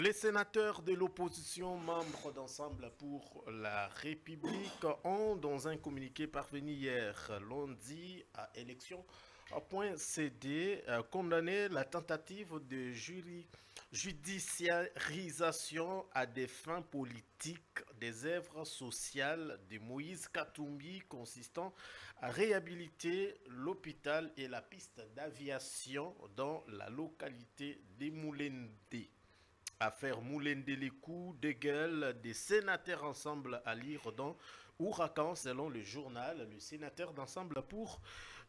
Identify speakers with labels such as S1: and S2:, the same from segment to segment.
S1: Les sénateurs de l'opposition, membres d'Ensemble pour la République, ont, dans un communiqué parvenu hier lundi à élection, point CD, euh, condamné la tentative de judiciarisation à des fins politiques des œuvres sociales de Moïse Katumbi consistant à réhabiliter l'hôpital et la piste d'aviation dans la localité de Moulende. Affaire Moulin les coups de gueule des sénateurs ensemble à lire dans Ourakan, selon le journal. Le sénateur d'ensemble pour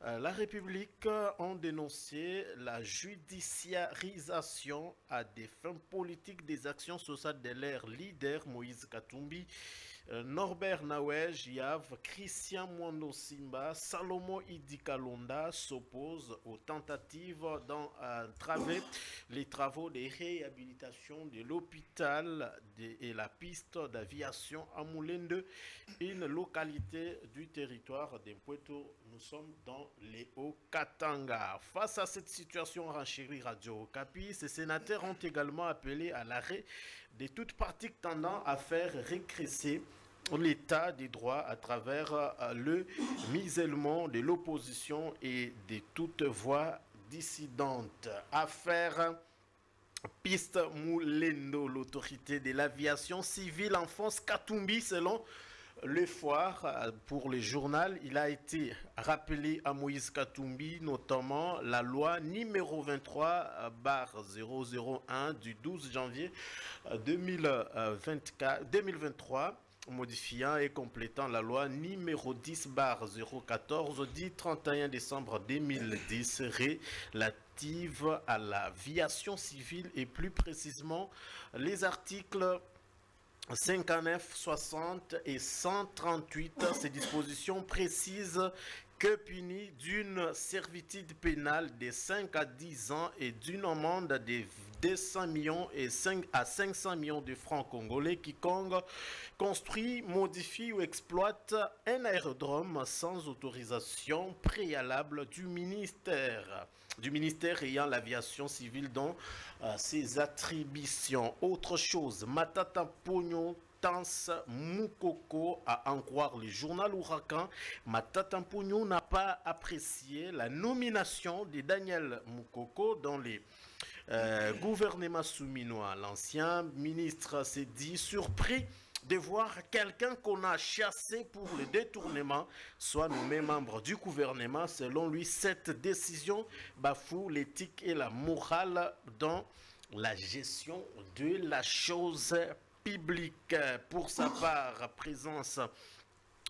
S1: euh, la République ont dénoncé la judiciarisation à des fins politiques des actions sociales de leur leader Moïse Katumbi Norbert Nawej, Yav, Christian Mwando Simba, Salomon Idikalonda s'opposent aux tentatives d'entraver les travaux de réhabilitation de l'hôpital et la piste d'aviation à Moulende, une localité du territoire d'Impueto. Nous sommes dans les Hauts-Katanga. Face à cette situation renchérie Radio Capi, ces sénateurs ont également appelé à l'arrêt de toute pratique tendant à faire régresser l'état des droits à travers euh, le misellement de l'opposition et de toute voix dissidente. Affaire Piste Moulendo, l'autorité de l'aviation civile enfonce Katumbi selon le foire euh, pour le journal, il a été rappelé à Moïse Katumbi, notamment la loi numéro 23 euh, bar 001 du 12 janvier 2024, 2023 modifiant et complétant la loi numéro 10 bar 014 du 31 décembre 2010 relative à l'aviation civile et plus précisément les articles 59, 60 et 138. Ces dispositions précisent que puni d'une servitude pénale de 5 à 10 ans et d'une amende de 200 millions et 5 à 500 millions de francs congolais quiconque construit, modifie ou exploite un aérodrome sans autorisation préalable du ministère, du ministère ayant l'aviation civile dans euh, ses attributions. Autre chose, Matata Pogno Tans Moukoko, à en croire le journal Ourakan, Matata n'a pas apprécié la nomination de Daniel Moukoko dans les euh, gouvernements souminois. L'ancien ministre s'est dit surpris de voir quelqu'un qu'on a chassé pour le détournement soit nommé membre du gouvernement. Selon lui, cette décision bafoue l'éthique et la morale dans la gestion de la chose public pour sa part, présence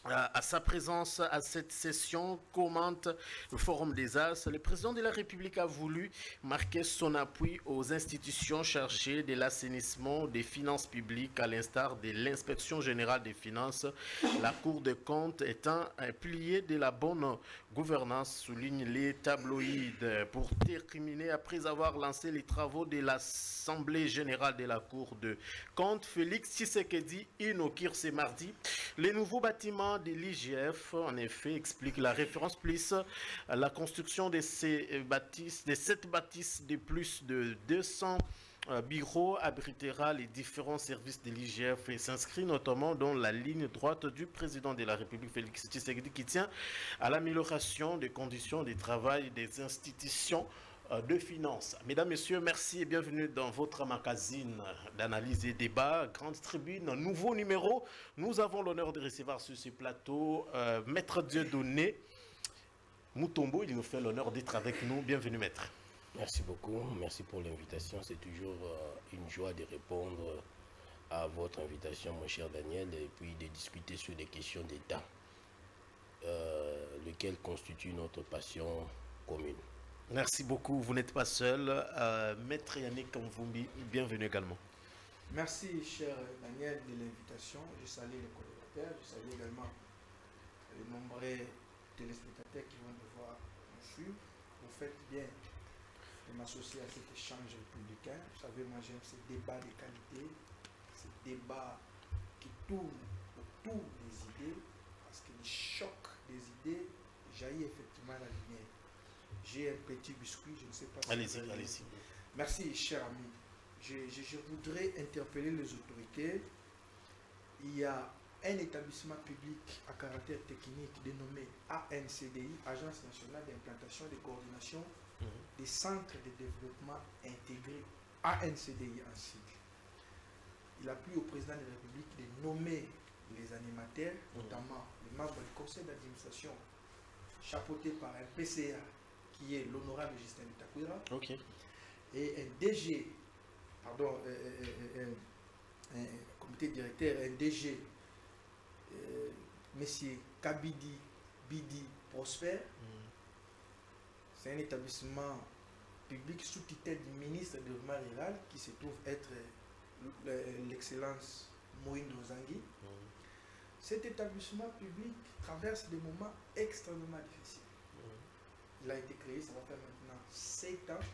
S1: à sa présence à cette session, commente le Forum des As, le président de la République a voulu marquer son appui aux institutions chargées de l'assainissement des finances publiques, à l'instar de l'inspection générale des finances. La Cour des comptes étant un pilier de la bonne gouvernance, souligne les tabloïds. Pour terminer, après avoir lancé les travaux de l'Assemblée générale de la Cour de comptes, Félix Tshisekedi inaugure ce mardi les nouveaux bâtiments de l'IGF, en effet, explique la référence plus la construction de ces bâtisses, de cette bâtisse de plus de 200 euh, bureaux abritera les différents services de l'IGF et s'inscrit notamment dans la ligne droite du président de la République Félix Tshisekedi qui tient à l'amélioration des conditions de travail des institutions euh, de finances. Mesdames, Messieurs, merci et bienvenue dans votre magazine d'analyse et débat, Grande Tribune, nouveau numéro. Nous avons l'honneur de recevoir sur ce plateau euh, Maître Dieudonné Moutombo. Il nous fait l'honneur d'être avec nous. Bienvenue, Maître.
S2: Merci beaucoup, merci pour l'invitation. C'est toujours euh, une joie de répondre à votre invitation, mon cher Daniel, et puis de discuter sur des questions d'État, euh, lesquelles constituent notre passion commune.
S1: Merci beaucoup, vous n'êtes pas seul. Euh, Maître Yannick Kamvumbi, bienvenue également.
S3: Merci, cher Daniel, de l'invitation. Je salue les collaborateurs, je salue également les nombreux téléspectateurs qui vont devoir nous suivre. Vous faites bien de m'associer à cet échange républicain. Vous savez, moi j'aime ces débats de qualité, ces débats qui tournent autour des idées, parce que le choc des idées jaillit effectivement la lumière. J'ai un petit biscuit, je ne sais pas
S1: si... Allez-y, allez-y.
S3: Merci, cher ami. je, je voudrais interpeller les autorités. Il y a un établissement public à caractère technique dénommé ANCDI, Agence nationale d'implantation et de coordination. Des centres de développement intégrés, ANCDI en sigle. Il a plu au président de la République de nommer les animateurs,
S1: Mhm.
S3: notamment les membres du conseil d'administration, chapeauté par un PCA qui est l'honorable Justin Takwira,
S1: Ok.
S3: et un DG, pardon, euh, euh, euh, un comité directeur, un DG, euh, Monsieur Kabidi Bidi Prosper,
S1: Mhm.
S3: C'est un établissement public sous tutelle du ministre de développement rural qui se trouve être euh, l'excellence Moïne Nozangui.
S1: Mhm.
S3: Cet établissement public traverse des moments extrêmement difficiles.
S1: Mhm.
S3: Il a été créé, ça va faire maintenant 7 ans.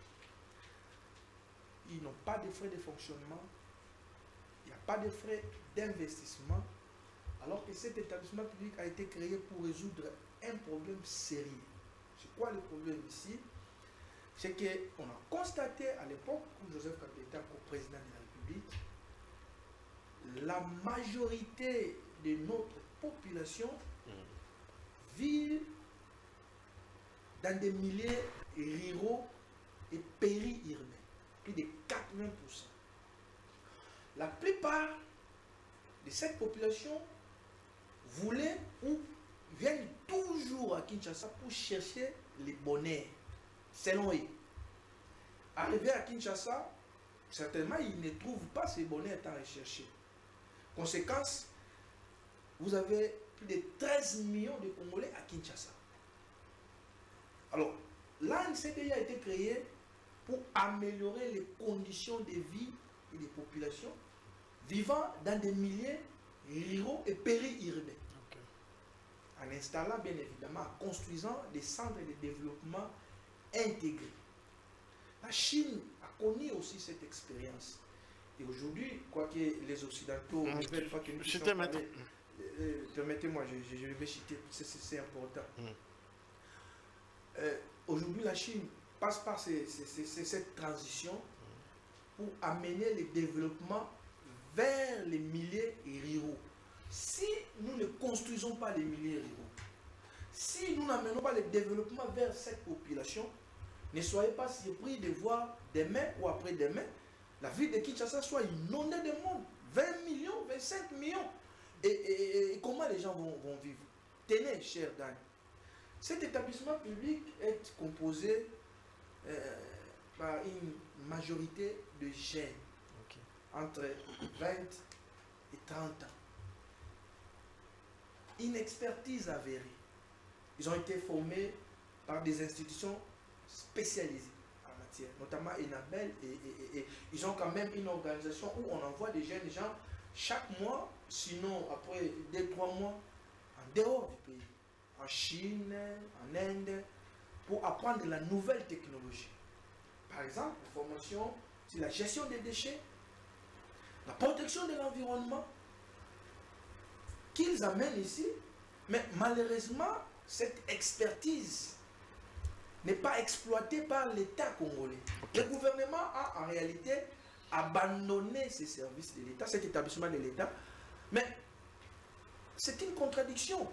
S3: Ils n'ont pas de frais de fonctionnement. Il n'y a pas de frais d'investissement. Alors que cet établissement public a été créé pour résoudre un problème sérieux. Quoi le problème ici C'est qu'on a constaté à l'époque où Joseph Kabila était président de la République, la majorité de notre population
S1: Mhm.
S3: vit dans des milieux ruraux et périurbains, plus de 80%. La plupart de cette population voulaient ou viennent toujours à Kinshasa pour chercher les bonheurs, selon eux. Arrivé à Kinshasa, certainement ils ne trouvent pas ces bonheurs tant recherchés. Conséquence, vous avez plus de 13 millions de Congolais à Kinshasa. Alors, l'ANCDI a été créé pour améliorer les conditions de vie et des populations vivant dans des milieux ruraux et périurbains. En installant, bien évidemment, en construisant des centres de développement intégrés. La Chine a connu aussi cette expérience. Et aujourd'hui, quoique les Occidentaux
S1: Mm.
S3: ne veulent pas que nous puissions euh, Permettez-moi, je, je- je vais citer, c'est- important.
S1: Mm.
S3: Euh, Aujourd'hui, la Chine passe par ces- ces- ces- ces- cette transition pour amener le développement vers les milieux ruraux. Si nous ne construisons pas les milieux ruraux, si nous n'amenons pas le développement vers cette population, ne soyez pas surpris de voir demain ou après-demain la ville de Kinshasa soit inondée de monde. 20 millions, 25 millions. Et, et- et comment les gens vont, vont vivre? Tenez, cher Dan. Cet établissement public est composé euh, par une majorité de jeunes entre 20 et 30 ans. Une expertise avérée. Ils ont été formés par des institutions spécialisées en matière, notamment Enabel, et, ils ont quand même une organisation où on envoie des jeunes gens chaque mois, sinon après 2-3 mois, en dehors du pays, en Chine, en Inde, pour apprendre la nouvelle technologie. Par exemple, une formation sur la gestion des déchets, la protection de l'environnement, qu'ils amènent ici. Mais malheureusement, cette expertise n'est pas exploitée par l'État congolais. Le gouvernement a en réalité abandonné ces services de l'État, cet établissement de l'État. Mais c'est une contradiction.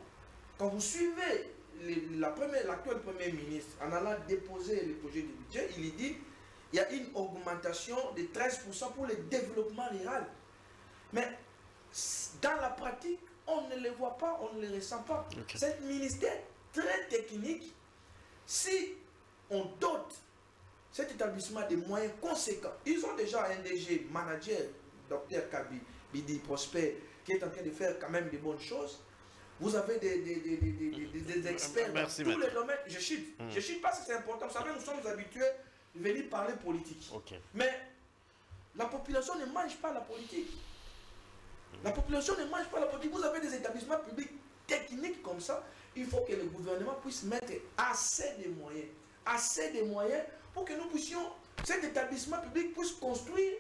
S3: Quand vous suivez les- la première- l'actuel Premier ministre en allant déposer le projet de budget, il dit il y a une augmentation de 13% pour le développement rural. Mais dans la pratique, on ne les voit pas, on ne les ressent pas.
S1: Ok.
S3: C'est un ministère très technique. Si on dote cet établissement des moyens conséquents, ils ont déjà un DG manager, docteur Kabi, Bidi Prosper, qui est en train de faire quand même des bonnes choses. Vous avez des, experts
S1: Merci,
S3: dans tous les domaines. Je chute.
S1: Mm.
S3: Je chute pas, c'est important. Vous savez, nous sommes habitués de venir parler politique. Mais la population ne mange pas la politique. La population ne mange pas la politique. Vous avez des établissements publics techniques comme ça. Il faut que le gouvernement puisse mettre assez de moyens. Assez de moyens pour que nous puissions, cet établissement public puisse construire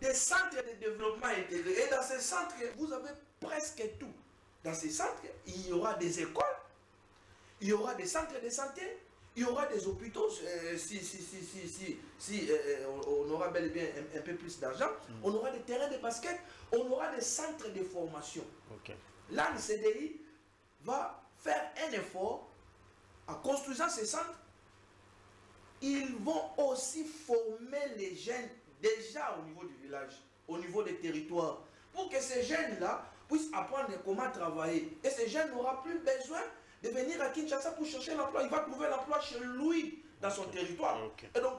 S3: des centres de développement intégrés. Et dans ces centres, vous avez presque tout. Dans ces centres, il y aura des écoles, il y aura des centres de santé, il y aura des hôpitaux, euh, si, si, si, si, si, si euh, on, aura bel et bien un, peu plus d'argent, mm. on aura des terrains de basket, on aura des centres de formation. Là, le CDI va faire un effort en construisant ces centres. Ils vont aussi former les jeunes déjà au niveau du village, au niveau des territoires, pour que ces jeunes-là puissent apprendre comment travailler. Et ces jeunes n'auront plus besoin de venir à Kinshasa pour chercher l'emploi. Il va trouver l'emploi chez lui, dans son territoire. Et donc,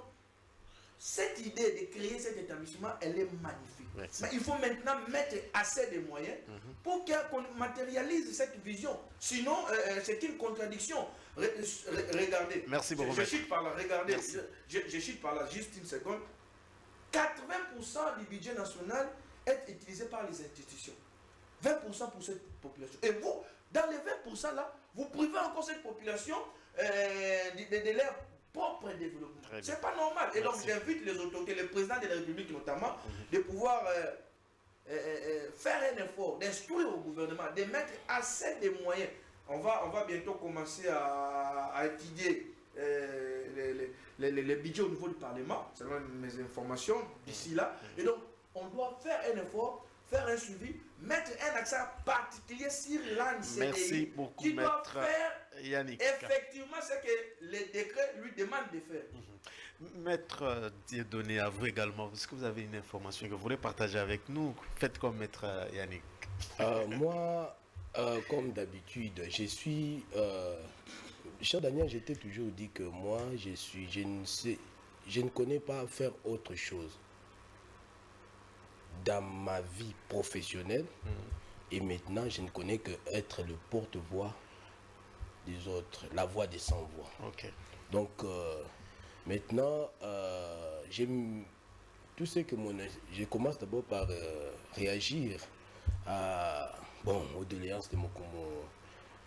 S3: cette idée de créer cet établissement, elle est magnifique. Mais il faut maintenant mettre assez de moyens mhm. pour qu'on matérialise cette vision. Sinon, euh, euh, c'est une contradiction. regardez.
S1: Merci beaucoup.
S3: Je, chute par là. Regardez. Je, je, chute par là. Juste une seconde. 80% du budget national est utilisé par les institutions. 20% pour cette population. Et vous, dans les 20% là, vous privez encore cette population euh, de, leur propre développement. C'est pas normal. Et donc j'invite les autorités, le président de la République notamment, mhm. de pouvoir euh, euh, faire un effort, d'instruire au gouvernement, de mettre assez de moyens. On va, on va bientôt commencer à, étudier les, les, budgets au niveau du Parlement, selon mes informations, d'ici là. Mhm. Et donc, on doit faire un effort faire un suivi, mettre un accent particulier sur l'ANCDI.
S1: Merci beaucoup, qui doit faire Yannick.
S3: effectivement ce que les décrets lui demandent de faire.
S1: Mhm. Maître euh, Dieudonné, à vous également, est-ce que vous avez une information que vous voulez partager avec nous? Faites comme Maître euh, Yannick.
S4: Euh, moi, comme d'habitude, je suis... cher Daniel, j'étais toujours dit que moi, je suis, je ne sais, je ne connais pas faire autre chose dans ma vie professionnelle. Et maintenant, je ne connais que être le porte-voix des autres, la voix des sans-voix. Donc, euh, maintenant, euh, tout ce que mon, je commence d'abord par euh, réagir à, bon, aux doléances de mon,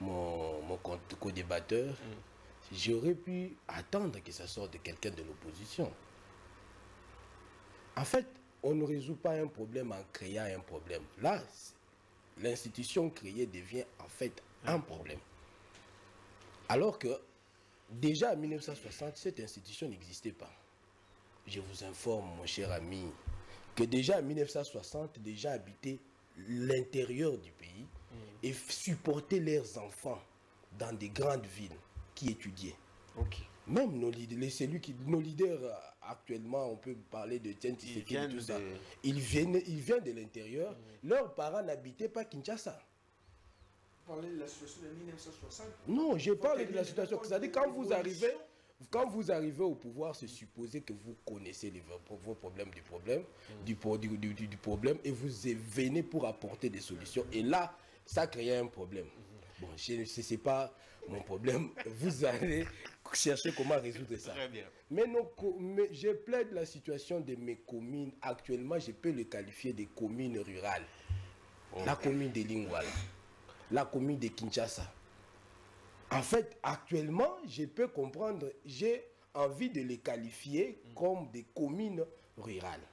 S4: mon, mon, co-débatteur. Mm. J'aurais pu attendre que ça sorte de quelqu'un de l'opposition. En fait, on ne résout pas un problème en créant un problème. Là, l'institution créée devient en fait un problème. Alors que déjà en 1960, cette institution n'existait pas. Je vous informe, mon cher ami, que déjà en 1960, déjà habitaient l'intérieur du pays mm. et supportaient leurs enfants dans des grandes villes qui étudiaient. Même nos, les, celui qui, nos leaders actuellement, on peut parler de Tien et tout ça. Ils viennent, ils viennent de l'intérieur. Mm. Leurs parents n'habitaient pas Kinshasa.
S3: Vous parlez de la situation de 1960
S4: Non, je parle de la situation. C'est-à-dire quand vous arrivez, quand vous arrivez au pouvoir, c'est supposé que vous connaissez les, vos problèmes du problème, mm. du, du, du, du, problème, et vous venez pour apporter des solutions. Et là, ça crée un problème. Mm-hmm. Bon, je ne sais pas mon problème. Vous allez chercher comment résoudre ça.
S1: Très bien.
S4: Mais, je plaide la situation de mes communes. Actuellement, je peux les qualifier de communes rurales. La commune de Lingwala, la commune de Kinshasa. En fait, actuellement, je peux comprendre, j'ai envie de les qualifier comme des communes rurales.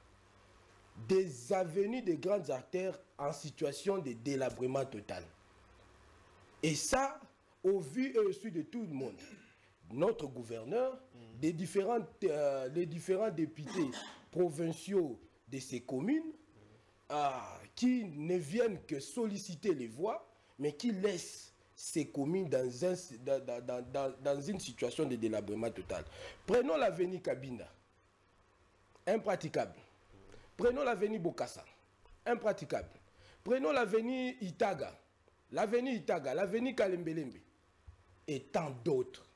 S4: Des avenues de grandes artères en situation de délabrement total. Et ça, au vu et au su de tout le monde notre gouverneur, des euh, les différents députés provinciaux de ces communes, ah, qui ne viennent que solliciter les voix, mais qui laissent ces communes dans, dans, une situation de délabrement total. Prenons l'avenue Kabinda, impraticable. Prenons l'avenue Bokassa, impraticable. Prenons l'avenue Itaga, l'avenue Itaga, l'avenue Kalembelembe, et tant d'autres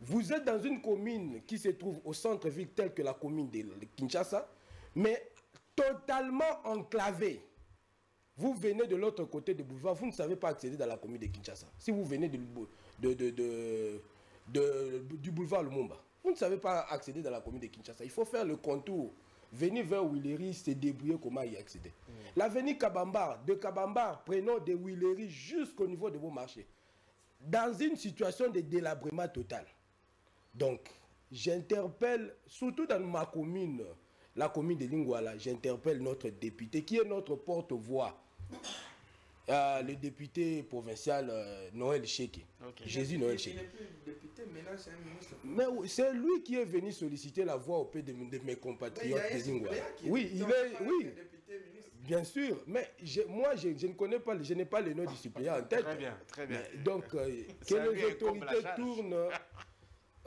S4: vous êtes dans une commune qui se trouve au centre-ville tel que la commune de Kinshasa, mais totalement enclavée. Vous venez de l'autre côté du boulevard, vous ne savez pas accéder dans la commune de Kinshasa. Si vous venez de, du boulevard Lumumba, vous ne savez pas accéder dans la commune de Kinshasa. Il faut faire le contour. Venir vers Willery, c'est débrouiller comment y accéder. Mm. L'avenue Kabambar, de Kabambar, prenons de Willery jusqu'au niveau de vos marchés. Dans une situation de délabrement total. Donc, j'interpelle, surtout dans ma commune, la commune de Lingwala, j'interpelle notre député, qui est notre porte-voix, euh, le député provincial euh, Noël Cheke.
S3: Jésus Noël Cheke. Il n'est plus député, maintenant Kabila, c'est un ministre.
S4: Mais c'est lui qui est venu solliciter la voix auprès de, de mes compatriotes
S3: a un
S4: des Ingwa.
S3: suppléant qui
S4: Oui, il est, oui,
S3: un député ministre.
S4: bien sûr. Mais je- moi, je, je ne connais pas, je n'ai pas le nom du suppléant en tête.
S1: Très bien, très bien.
S4: Mais donc, euh, que les autorités tournent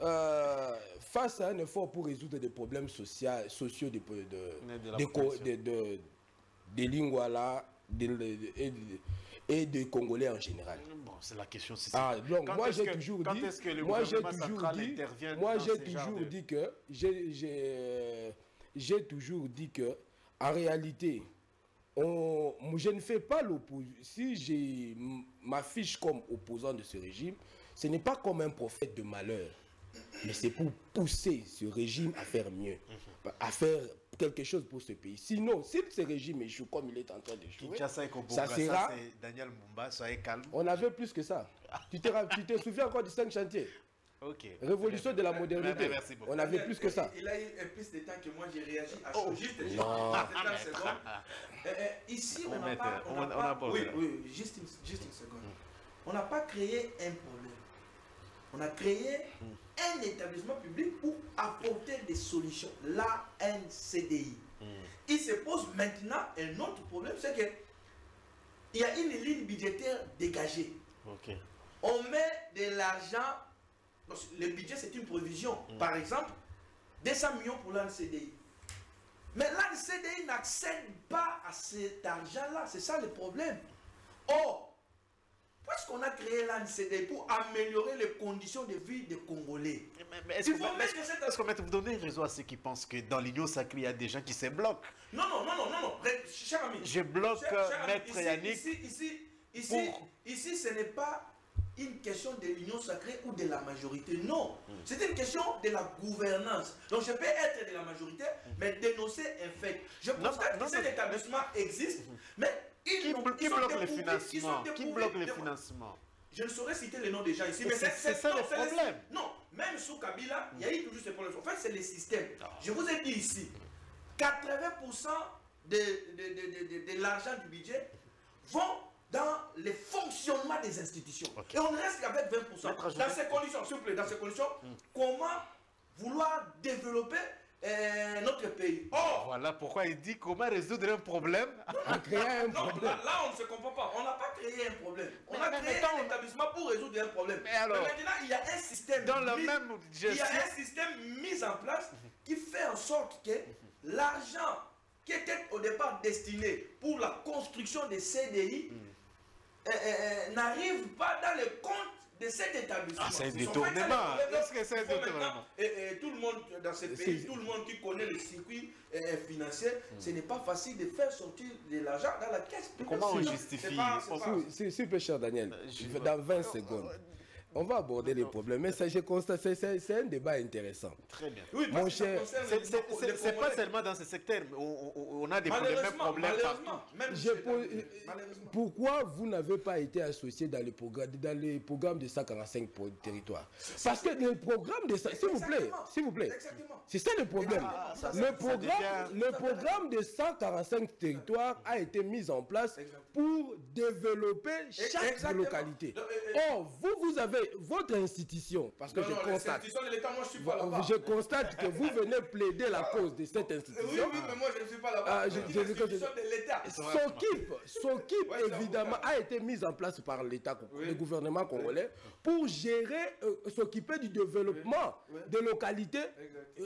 S4: euh, face à un effort pour résoudre des problèmes sociaux, sociaux de, des de, Lingwala et, de- et des Congolais en général.
S1: Bon, c'est la question.
S4: Ah, donc
S1: Quand
S4: moi j'ai
S1: que-
S4: toujours dit,
S1: que le
S4: moi j'ai toujours dit, moi j'ai toujours dit que j'ai j'ai toujours dit que en réalité on, je ne fais pas l'opposition. Si m- m'affiche comme opposant de ce régime, ce n'est pas comme un prophète de malheur, mais c'est pour pousser ce régime à faire mieux, à faire quelque chose pour ce pays. Sinon, si ce régime échoue comme il est en train d'échouer, ça
S1: ça,
S4: sera
S1: c'est Daniel Mumba, soyez calme.
S4: on avait plus que ça. Tu te, ra- tu te souviens encore du 5 chantiers?
S1: Ok.
S4: Révolution de la modernité.
S1: Merci.
S4: On avait plus que ça.
S3: Il a eu un plus de temps que moi, j'ai réagi à
S1: Oh.
S3: Juste, juste
S4: Non.
S3: 30 secondes. Euh, euh, ici, on n'a pas.
S1: on-
S3: n'a
S1: on
S3: pas-
S1: aborde
S3: oui, oui, oui, juste une, juste une seconde. On n'a pas créé un problème. On a créé un établissement public pour apporter des solutions. La NCDI. Il se pose maintenant un autre problème, c'est que il y a une ligne budgétaire dégagée. On met de l'argent. Le budget, c'est une provision. Par exemple, 200 millions pour l'ANCDI. Mais l'ANCDI n'accède pas à cet argent-là. C'est ça le problème. Or, puisqu'on a créé l'ANCDI pour améliorer les conditions de vie des Congolais,
S1: Est-ce est-ce- est-ce que maître, vous donnez raison à ceux qui pensent que dans l'Union sacrée, il y a des gens qui se bloquent?
S3: Non, non, non, non, non, non. Cher ami.
S1: Je bloque
S3: cher- cher
S1: maître
S3: ici,
S1: Yannick.
S3: Ici, ici, ici,
S1: pour-
S3: ici, ce n'est pas une question de l'union sacrée ou de la majorité. Non. C'est une question de la gouvernance. Donc je peux être de la majorité, mais dénoncer un fait. Je constate que cet établissement existe, mais ils
S1: Qui, blo- bloque Qui
S3: de-
S1: financements
S3: je ne saurais citer les noms des gens ici,
S1: Mais c'est- ça
S3: non,
S1: le problème.
S3: Non, même sous Kabila, il y a eu toujours ce problème. En fait, c'est le système.
S1: Ah.
S3: Je vous ai dit ici, 80% de, de, de- de- de- l'argent du budget vont dans le fonctionnement des institutions. Et on reste qu'avec 20%.
S1: Maître, je
S3: Dans ces conditions, s'il vous plaît, dans ces conditions, comment vouloir développer euh, notre pays Or,
S1: Voilà pourquoi il dit comment résoudre un problème.
S4: En créant un
S3: non,
S4: problème.
S3: là, là, on ne se comprend pas. On n'a pas créé un problème. On
S1: Mais-
S3: a
S1: mais-
S3: créé
S1: mais
S3: un établissement pour résoudre un problème.
S1: Mais alors
S3: maintenant, il y a un système.
S1: Dans
S3: mis-
S1: même
S3: Il y a un système mis en place qui fait en sorte que l'argent qui était au départ destiné pour la construction des CDI
S1: Mm.
S3: euh, euh, n'arrive pas dans le compte de cet établissement.
S1: Ah, c'est un détournement. que
S3: et, et tout le monde dans ce pays, tout le monde qui connaît le circuit euh, financier, ce n'est pas facile de faire sortir de l'argent dans la caisse.
S1: Mm. Comment on justifie
S4: S'il plaît, cher Daniel,
S1: Euh, je
S4: dans 20 secondes, on va aborder les problèmes. Mais ça, je constate, c'est- un débat intéressant.
S1: Très bien.
S3: Oui,
S4: Mon cher,
S1: C'est- pas seulement dans ce secteur, mais on, on- a des problèmes, mêmes
S3: Malheureusement,
S1: problèmes partout.
S3: malheureusement, même
S4: Je
S3: chez-
S4: pose-
S3: malheureusement.
S4: Pourquoi vous n'avez pas été associé dans les programmes, dans les programmes de 145 pour le territoire Parce que le programme de s'il vous plaît, s'il vous plaît,
S3: Exactement.
S4: c'est ça le problème.
S3: Ah, ça,
S4: le programme,
S1: devient-
S4: le programme de 145 territoires a été mis en place
S3: Exactement.
S4: pour développer chaque
S3: Exactement.
S4: localité.
S3: Euh, euh,
S4: Or, vous, vous avez votre institution, parce que
S3: Non,
S4: je
S3: non,
S4: constate,
S3: institutions de l'État, moi je suis pas là-bas.
S4: je constate que vous venez plaider la cause de cette institution.
S3: oui, mais moi je ne suis pas là-bas.
S4: Ah,
S3: de l'État.
S4: S'occupe, s'occupe
S3: Ouais, c'est
S4: évidemment, a été mise en place par l'État,
S3: Oui.
S4: le gouvernement congolais, pour gérer, euh, s'occuper du développement
S3: Oui.
S4: des localités,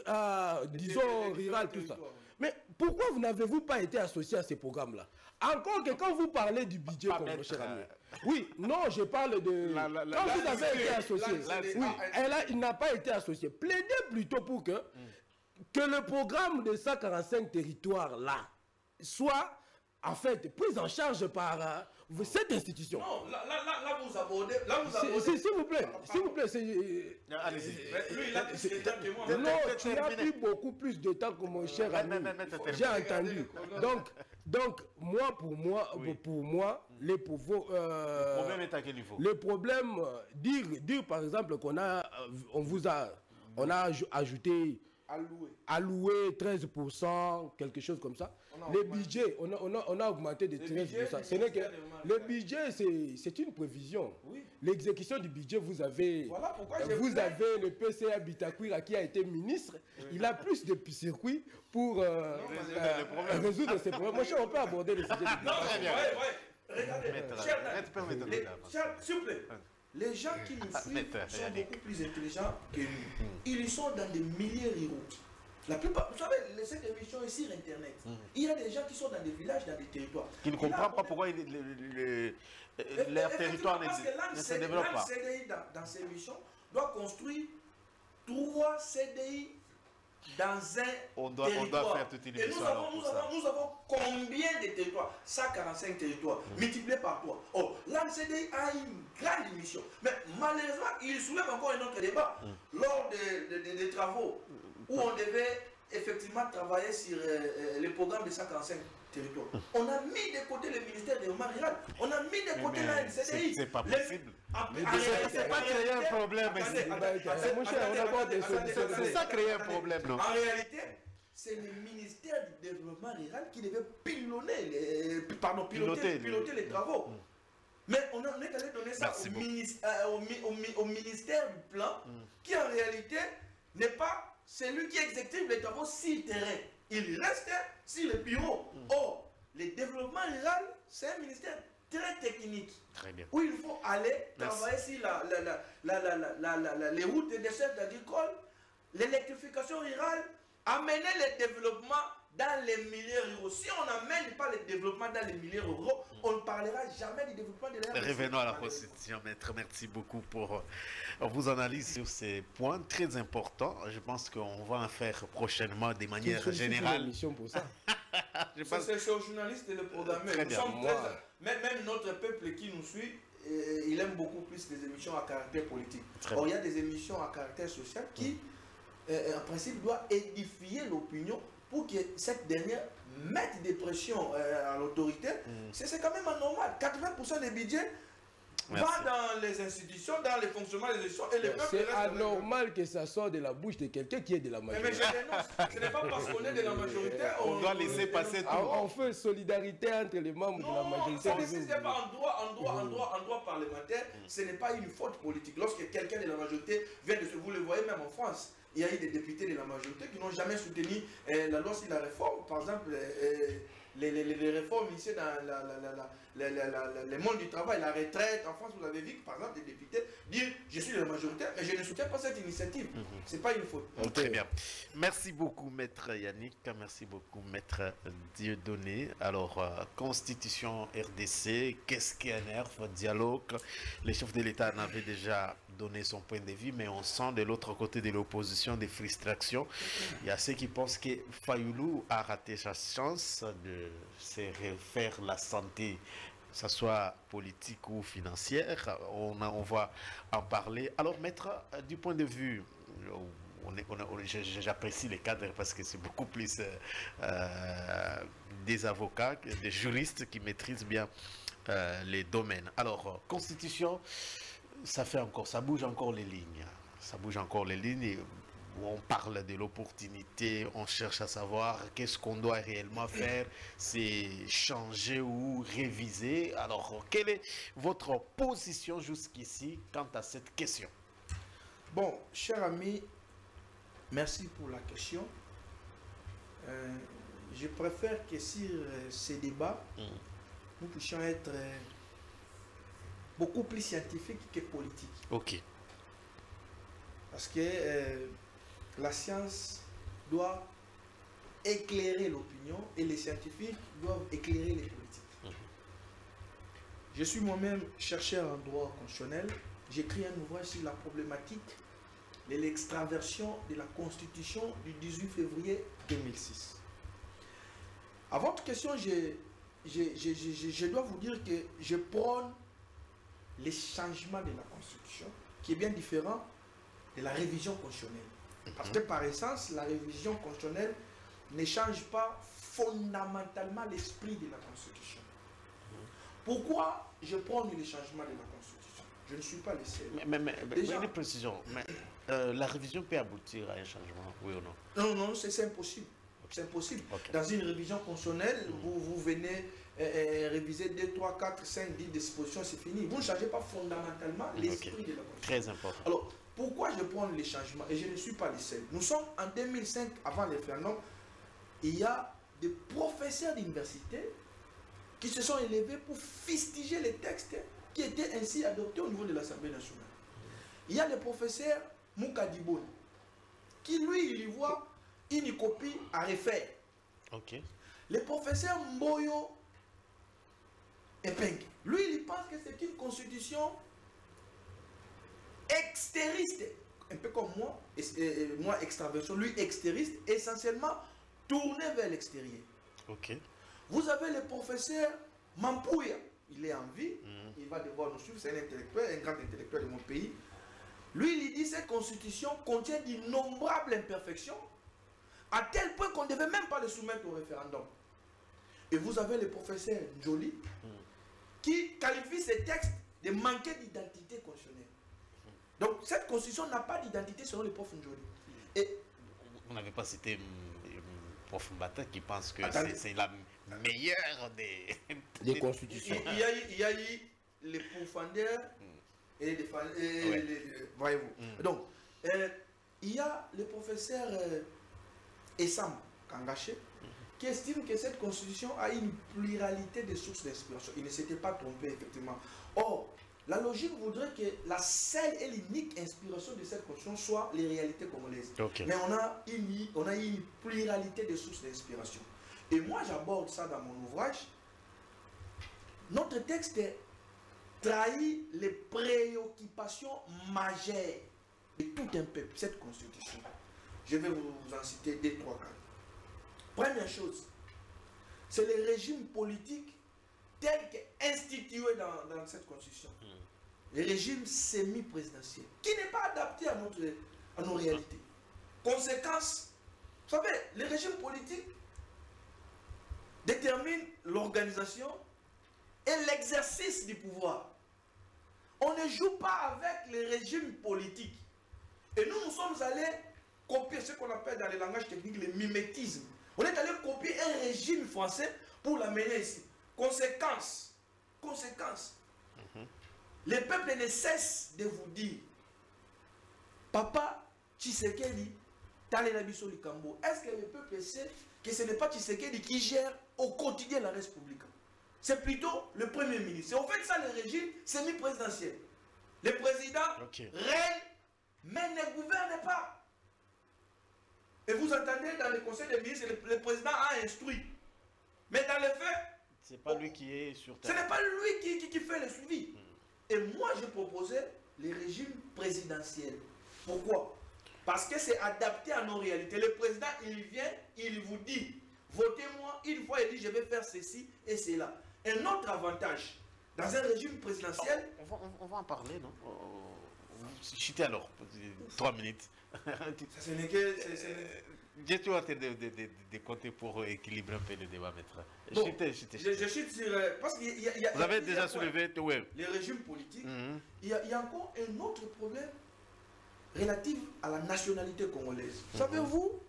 S4: euh,
S3: des-
S4: disons, rurales, tout ça. Mais pourquoi vous n'avez-vous pas été associé à ces programmes-là? Encore que quand vous parlez du budget, comme
S1: mettre,
S4: cher ami.
S1: euh,
S4: Oui, non, je parle de...
S1: La- la- la-
S4: quand vous avez été associé, oui,
S3: la-
S4: elle a- il n'a pas été associé. Plaidez plutôt pour que, que le programme de 145 territoires-là soit en fait pris en charge par euh, cette institution.
S3: Non, là, là, là, là, vous abordez. Là, vous abordez.
S4: S'il vous plaît, s'il vous plaît, c'est... euh,
S1: Allez-y.
S3: Mais Lui, il a plus de temps que moi.
S4: non, tu as pris beaucoup plus de temps que mon cher ami. J'ai entendu. Donc, donc, moi, pour moi,
S1: Oui.
S4: pour moi, les pouvoirs... euh,
S1: Le problème est à quel niveau?
S4: le problème, euh, dire, dire par exemple qu'on a, euh, on vous a, on a aj- ajouté
S3: Alloué.
S2: alloué 13%, quelque chose comme ça.
S3: Augmenté.
S2: budgets, on a, on a, on a augmenté de
S3: Le
S2: 13%.
S3: budget du
S2: Ce n'est que,
S3: de
S2: le budget, c'est- une prévision.
S3: Oui.
S2: L'exécution du budget, vous avez,
S3: Voilà pourquoi j'ai
S2: vous avez le PCA Bitakwira qui a été ministre. Il a plus de circuits pour euh,
S1: Résoudre
S2: euh, résoudre ces problèmes. Moi, je- on peut aborder le sujet budget.
S3: Non,
S1: Très bien.
S3: ouais, ouais. Regardez, S'il vous plaît, les gens qui nous suivent sont beaucoup plus intelligents que nous. Ils sont dans des milliers ruraux. La plupart, vous savez, les- cette émission est sur Internet. Il y a des gens qui sont dans des villages, dans des territoires.
S1: Qui ne
S3: un
S1: pas pourquoi leur territoire ne, se développe pas.
S3: CDI dans, dans ses missions doit construire trois CDI dans un
S1: On doit- on doit
S3: territoire.
S1: faire toute une
S3: Et nous avons, nous, avons, nous avons combien de territoires? 145 territoires,
S1: Mm.
S3: multipliés par 3. Oh, l'AN CDI a une grande mission. Mais malheureusement, il soulève encore un autre débat.
S1: Mm.
S3: Lors des travaux où on devait effectivement travailler sur euh, euh, le programme de 145 territoires, on a mis de côté le ministère des Développement rural. On a mis de côté la NCDI.
S1: c'est- pas possible. C'est pas créer un problème, c'est- ça créer un problème, non?
S3: En réalité, c'est le ministère du développement rural qui devait pilonner les, pardon, piloter,
S1: Piloter,
S3: piloter les travaux. Mais on, a- on est allé donner ça au, minis- euh, au mi- au mi- au ministère du plan, qui en réalité n'est pas celui qui exécute les travaux sur le terrain. Il reste sur le bureau. Or, le développement rural, c'est un ministère très technique
S1: Très bien.
S3: où il faut aller
S1: Merci.
S3: travailler sur la, la, la, les routes et dessertes agricoles, l'électrification rurale, amener le développement dans les milieux ruraux. Si on n'amène pas le développement dans les milieux ruraux, on ne parlera jamais du développement de la
S1: Revenons à la Constitution, maître. Merci beaucoup pour euh, vos analyses sur ces points très importants. Je pense qu'on va en faire prochainement de manière
S2: une
S1: générale.
S2: émission pour ça.
S1: Je
S3: Ça,
S1: pense-
S3: C'est c'est aux journalistes de le programmer.
S1: Très bien.
S3: sommes
S2: Moi-
S3: très- même, même notre peuple qui nous suit, euh, il aime beaucoup plus les émissions à caractère politique.
S1: Très
S3: Or,
S1: bien.
S3: il y a des émissions à caractère social qui, euh, en principe, doivent édifier l'opinion pour que cette dernière mette des pressions euh, à l'autorité. C'est c'est quand même anormal. 80% des budgets
S1: Merci.
S3: va dans les institutions, dans le fonctionnement des institutions, et le peuple
S2: C'est anormal que ça sorte de la bouche de quelqu'un qui est de la
S3: Mais, mais je
S2: majorité.
S3: dénonce. Ce n'est pas parce qu'on est de la majorité.
S1: On doit laisser passer
S2: Ah,
S1: tout.
S2: On fait solidarité entre les membres de la
S3: Non,
S2: majorité.
S3: ça n'existe pas en droit, en droit, en droit, en droit parlementaire. Ce n'est pas une faute politique. Lorsque quelqu'un de la majorité vient de se, vous le voyez même en France, il y a eu des députés de la majorité qui n'ont jamais soutenu eh, la loi sur la réforme. Par exemple, eh, eh, les, les, réformes ici dans le monde du travail, la retraite. En France, vous avez vu que, par exemple, des députés disent Je suis de la majorité, mais je ne soutiens pas cette initiative. Mm -hmm. C'est pas une faute.
S1: Très bien. Merci beaucoup, maître Yannick. Merci beaucoup, maître Dieudonné. Alors, euh, Constitution RDC, qu'est-ce qu'un nerf Dialogue? Les chefs de l'État en avaient déjà donné son point de vue, mais on sent de l'autre côté de l'opposition des frustrations. Il y a ceux qui pensent que Fayoulou a raté sa chance de se refaire la santé que ce soit politique ou financière, on, a- on va en parler. Alors, maître, euh, du point de vue, on j'apprécie les cadres parce que c'est beaucoup plus euh, euh, des avocats, des juristes qui maîtrisent bien les domaines. Alors, constitution, ça fait encore, ça bouge encore les lignes. Ça bouge encore les lignes. et on parle de l'opportunité, on cherche à savoir qu'est-ce qu'on doit réellement faire, c'est changer ou réviser. Alors, quelle est votre position jusqu'ici quant à cette question?
S3: Bon, cher ami, merci pour la question. Euh, je préfère que sur euh, ces débats,
S1: Mm.
S3: nous puissions être euh, beaucoup plus scientifiques que politiques.
S1: Ok.
S3: Parce que euh, la science doit éclairer l'opinion et les scientifiques doivent éclairer les politiques.
S1: Mhm.
S3: Je suis moi-même chercheur en droit constitutionnel. J'écris un ouvrage sur la problématique de l'extraversion de la Constitution du 18 février 2006. À votre question, je- je- je- je dois vous dire que je prône les changements de la Constitution, qui est bien différent de la révision constitutionnelle. Parce que par essence, la révision constitutionnelle ne change pas fondamentalement l'esprit de la Constitution. Pourquoi je prône les changements de la Constitution? Je ne suis pas le seul.
S1: Mais, mais, mais- mais
S3: Déjà-
S1: une précision. Mais Euh, la révision peut aboutir à un changement, oui ou non?
S3: Non, non, c'est impossible. C'est impossible. Dans une révision constitutionnelle, mm. vous, vous venez euh, euh, réviser 2, 3, 4, 5, 10 dispositions, c'est fini. Vous ne changez pas fondamentalement l'esprit de la Constitution.
S1: Très important.
S3: Alors, pourquoi je prends les changements? Et je ne suis pas le seul. Nous sommes en 2005, avant le référendum, il y a des professeurs d'université qui se sont élevés pour fustiger les textes qui étaient ainsi adoptés au niveau de l'Assemblée nationale. Il y a le professeur Moukadiboun, qui lui, il y voit une copie à refaire.
S1: Ok.
S3: Le professeur Mboyo Lui, il pense que c'est une constitution extériste, un peu comme moi, et, moi extraversion, lui extériste, essentiellement tourné vers l'extérieur.
S1: Ok.
S3: Vous avez le professeur Mampouya, il est en vie, mhm. il va devoir nous suivre, c'est un intellectuel, un grand intellectuel de mon pays. Lui, il dit que cette constitution contient d'innombrables imperfections, à tel point qu'on ne devait même pas le soumettre au référendum. Et vous avez le professeur Jolie, mhm. Qui qualifie ces textes de manquer d'identité constitutionnelle. Donc, cette constitution n'a pas d'identité selon le prof Njoli.
S1: Et vous n'avez pas cité hum, hum, prof Mbata qui pense que c'est la meilleure des,
S2: des constitutions.
S3: Il, y a, il y a eu les profondeurs mm. et les, voyez-vous. Mm. Donc, euh, il y a le professeur euh, Essam Kangaché. Qui estime que cette constitution a une pluralité de sources d'inspiration. Il ne s'était pas trompé, effectivement. Or, la logique voudrait que la seule et l'unique inspiration de cette constitution soit les réalités congolaises. Mais on a, une, on a une pluralité de sources d'inspiration. Et moi, j'aborde ça dans mon ouvrage. Notre texte trahit les préoccupations majeures de tout un peuple, cette constitution. Je vais vous en citer deux, trois cas. Première chose, c'est le régime politique tel qu'institué dans, dans cette constitution. Hmm. Le régime semi-présidentiel, qui n'est pas adapté à, notre, à nos réalités. Conséquence, vous savez, le régime politique détermine l'organisation et l'exercice du pouvoir. On ne joue pas avec les régimes politiques. Et nous, nous sommes allés copier ce qu'on appelle dans les langages techniques le mimétisme. On est allé copier un régime français pour l'amener ici. Conséquence, conséquence. Mhm. Les peuples ne cessent de vous dire, Papa Tshisekedi, Biso Likambo, est-ce que le peuple sait que ce n'est pas Tshisekedi qui gère au quotidien la République. C'est plutôt le Premier ministre. C'est en fait ça le régime semi-présidentiel. Le président règne, mais ne gouverne pas. Et vous entendez dans le conseil des ministres, le, président a instruit. Mais dans les faits...
S1: C'est pas lui qui est sur
S3: terre. Ce n'est pas lui qui, qui, fait le suivi. Hmm. Et moi, je proposais les régimes présidentiels. Pourquoi? Parce que c'est adapté à nos réalités. Le président, il vient, il vous dit Votez-moi une fois et dit je vais faire ceci et cela. Un autre avantage, dans un régime présidentiel.
S1: On va, en parler, non? Chutez alors, trois minutes.
S3: N'est que.
S1: J'ai tout de, de, de, de, compter pour équilibrer un peu le débat, maître?
S3: Bon, Je, je chute sur. Euh, parce qu'il y, a,
S1: Vous avez déjà soulevé
S3: ouais. les régimes politiques. Mhm. il, y a, il, y a, encore un autre problème relatif à la nationalité congolaise. Mhm. Savez-vous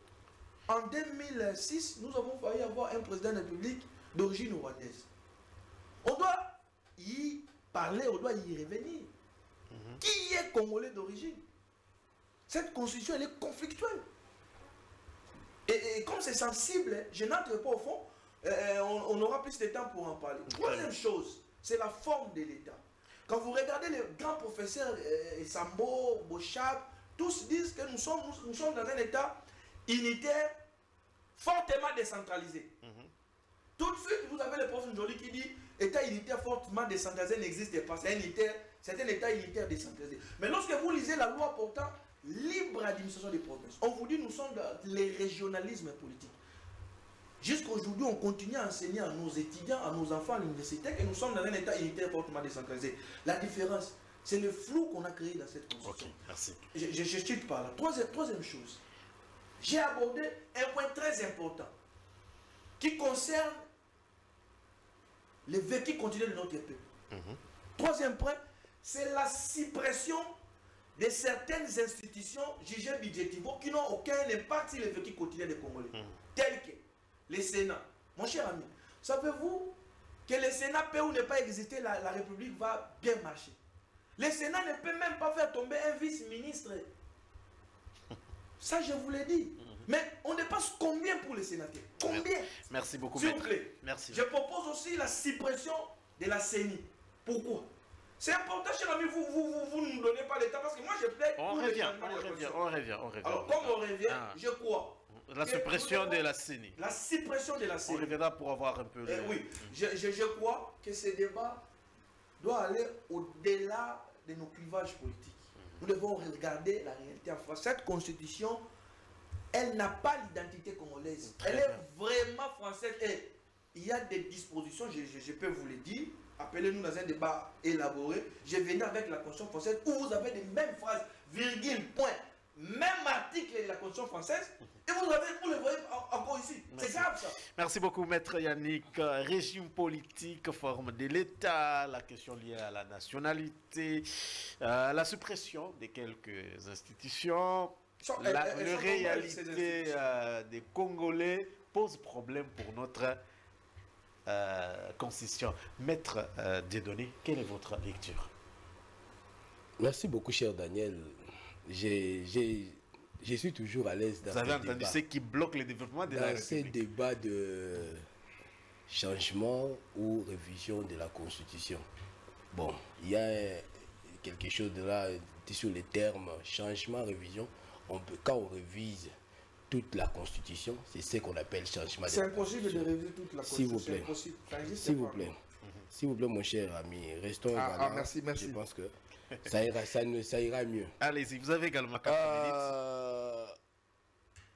S3: en 2006, nous avons failli avoir un président de la République d'origine rwandaise. On doit y parler, on doit y revenir. Mhm. Qui est congolais d'origine? Cette constitution, elle est conflictuelle. Et, comme c'est sensible, je n'entre pas au fond, euh, on, aura plus de temps pour en parler. Troisième chose, c'est la forme de l'État. Quand vous regardez les grands professeurs, euh, Sambo, Bochap, tous disent que nous sommes, nous sommes dans un État unitaire fortement décentralisé. Mhm. Tout de suite, vous avez le professeur Joly qui dit État unitaire fortement décentralisé n'existe pas. C'est un, un État unitaire décentralisé. Mais lorsque vous lisez la loi portant libre administration des provinces, on vous dit nous sommes dans les régionalismes politiques. Jusqu'à aujourd'hui, on continue à enseigner à nos étudiants, à nos enfants à l'université que nous sommes dans un État unitaire fortement décentralisé. La différence, c'est le flou qu'on a créé dans cette constitution.
S1: Ok, merci.
S3: Je, je, je par là. Troisième, troisième chose, j'ai abordé un point très important qui concerne le vécu continu de notre peuple. Mhm. Troisième point, c'est la suppression de certaines institutions jugées budgétivement qui n'ont aucun impact sur le vécu quotidien des Congolais,
S1: Mhm.
S3: tels que le Sénat. Mon cher ami, savez-vous que le Sénat peut ou ne pas exister, la, la République va bien marcher. Le Sénat ne peut même pas faire tomber un vice-ministre. Ça, je vous l'ai dit. Mais on dépasse combien pour les sénateurs? Combien?
S1: Merci beaucoup,
S3: S'il vous
S1: maître.
S3: plaît.
S1: Merci.
S3: Je propose aussi la suppression de la CENI. Pourquoi? C'est important, cher ami, vous, vous, vous, vous ne nous donnez pas l'état parce que moi je plaide
S1: On
S3: pour le
S1: revient, on revient, on revient, on revient.
S3: Alors, comme on revient,
S1: Ah.
S3: je crois.
S1: La suppression de la CENI.
S3: La suppression de la
S1: On
S3: CENI.
S1: reviendra pour avoir un peu
S3: Eh
S1: le...
S3: oui, je, je, je crois que ce débat doit aller au-delà de nos clivages politiques. Nous devons regarder la réalité en. Cette constitution, elle n'a pas l'identité congolaise.
S1: Très
S3: elle
S1: bien.
S3: est vraiment française. Et il y a des dispositions, je, je- je peux vous le dire. Appelez-nous dans un débat élaboré. Je venais avec la Constitution française où vous avez les mêmes phrases, virgule, point, même article de la Constitution française. Et vous, avez, vous le voyez en- encore ici. C'est grave ça.
S1: Merci beaucoup, maître Yannick. Régime politique, forme de l'État, la question liée à la nationalité, euh, la suppression de quelques institutions, la, réalité euh, des Congolais pose problème pour notre euh, constitution. Maître euh, Dieudonné, quelle est votre lecture?
S4: Merci beaucoup, cher Daniel. J'ai- j'ai- Je suis toujours à l'aise dans
S1: Vous avez
S4: ce
S1: entendu
S4: débat.
S1: ce qui bloque le développement de la
S4: dans ces
S1: République.
S4: débats de changement ou révision de la Constitution. Bon, il y a quelque chose de là sur les termes changement, révision. On peut, quand on révise toute la Constitution, c'est ce qu'on appelle changement. de
S3: C'est impossible de réviser toute la
S4: S'il vous
S3: Constitution.
S4: plaît. S'il vous plaît. S'il vous plaît, mon cher ami, restons
S3: Ah, ah, merci, merci.
S4: Je pense que ça ira, ça, ne- ça ira mieux.
S1: Allez-y, vous avez également 4 minutes.
S4: Euh,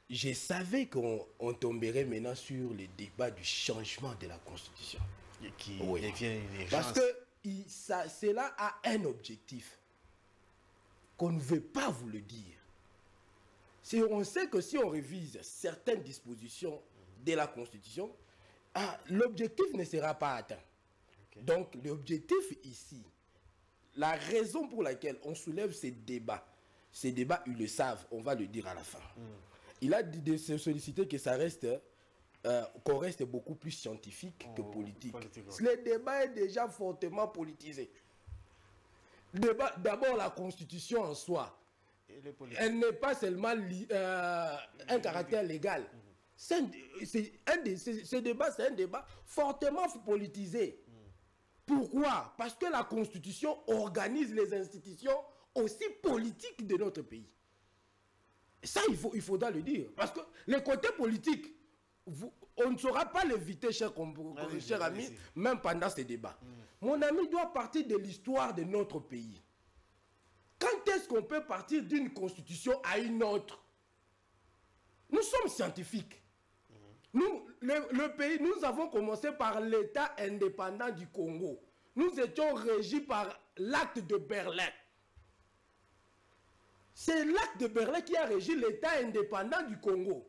S4: je savais qu'on on tomberait maintenant sur le débat du changement de la Constitution.
S1: Qui
S4: oui.
S1: devient une
S4: Parce
S1: urgence.
S4: que il- ça, cela a un objectif qu'on ne veut pas vous le dire. Si on sait que si on révise certaines dispositions de la Constitution, ah, l'objectif ne sera pas atteint. Donc l'objectif ici, la raison pour laquelle on soulève ces débats, ces débats, ils le savent, on va le dire à la fin. Il a dit de se solliciter que ça reste, euh, qu'on reste beaucoup plus scientifique que
S1: Oh,
S4: politique. Le débat est déjà fortement politisé. D'abord la constitution en soi,
S1: les
S4: elle n'est pas seulement li- euh, un caractère légal. C'est ce débat, c'est un débat fortement politisé. Pourquoi? Parce que la Constitution organise les institutions aussi politiques de notre pays. Ça, il, faut, il faudra le dire. Parce que les côtés politiques, vous- on ne saura pas l'éviter, cher, cher ami, même pendant ces débats. Mon ami doit partir de l'histoire de notre pays. Quand est-ce qu'on peut partir d'une constitution à une autre? Nous sommes scientifiques. Nous, le, le pays, nous avons commencé par l'État indépendant du Congo. Nous étions régis par l'acte de Berlin. C'est l'acte de Berlin qui a régi l'État indépendant du Congo.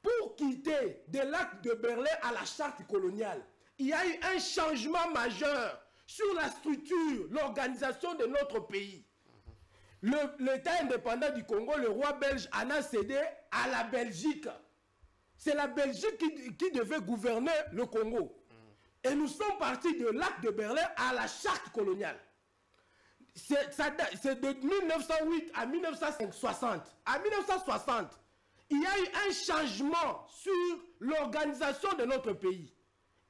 S4: Pour quitter de l'acte de Berlin à la charte coloniale, il y a eu un changement majeur sur la structure, l'organisation de notre pays. L'État indépendant du Congo, le roi belge en a cédé à la Belgique. C'est la Belgique qui, qui devait gouverner le Congo. Et nous sommes partis de l'acte de Berlin à la charte coloniale. C'est de 1908 à 1960. À 1960, il y a eu un changement sur l'organisation de notre pays.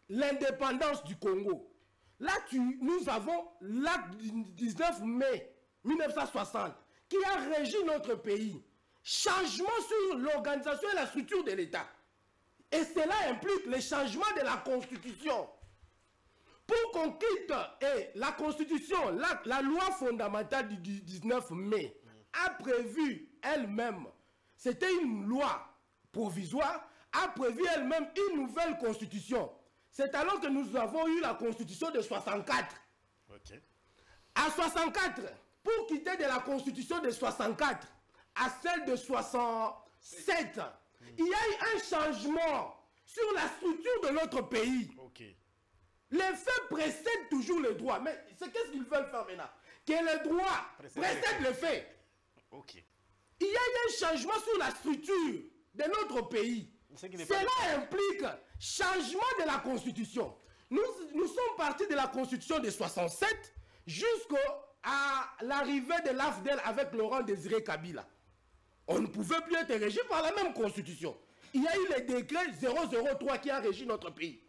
S4: L'indépendance du Congo. Là, tu- nous avons l'acte du 19 mai 1960 qui a régi notre pays. Changement sur l'organisation et la structure de l'État. Et cela implique le changement de la Constitution. Pour qu'on quitte et la Constitution, la, la loi fondamentale du, du 19 mai a prévu elle-même, c'était une loi provisoire, a prévu elle-même une nouvelle Constitution. C'est alors que nous avons eu la Constitution de 64.
S1: Ok.
S4: À 64, pour quitter de la constitution de 64 à celle de 67, il y a eu un changement sur la structure de notre pays.
S1: Ok.
S4: Les faits précèdent toujours les droits. Mais c'est qu'est-ce qu'ils veulent faire maintenant? Que le droit précède le fait. Il y a eu un changement sur la structure de notre pays.
S1: Pas
S4: Cela implique changement de la constitution. Nous, nous sommes partis de la constitution de 67 jusqu'à l'arrivée de l'AFDEL avec Laurent Désiré Kabila. On ne pouvait plus être régi par la même constitution. Il y a eu le décret 003 qui a régi notre pays.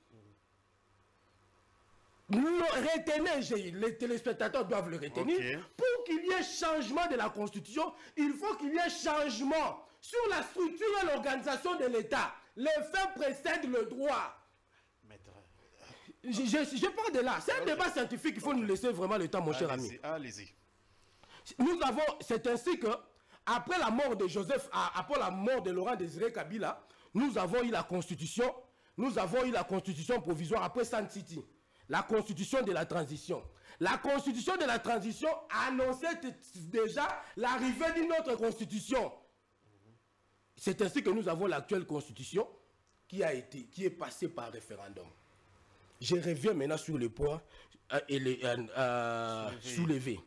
S4: Nous retenez, les téléspectateurs doivent le retenir. Pour qu'il y ait changement de la constitution, il faut qu'il y ait changement sur la structure et l'organisation de l'État. Les faits précèdent le droit. Je, je- je pars de là. C'est un débat scientifique. Il faut nous laisser vraiment le temps, mon cher ami.
S1: Allez-y.
S4: Nous avons, c'est ainsi que, après la mort de Joseph, après la mort de Laurent Désiré Kabila, nous avons eu la constitution, nous avons eu la constitution provisoire après San City, la constitution de la transition. La constitution de la transition annonçait déjà l'arrivée d'une autre constitution. C'est ainsi que nous avons l'actuelle constitution qui a été, qui est passée par référendum. Je reviens maintenant sur le point euh, et les, euh, euh, soulevé.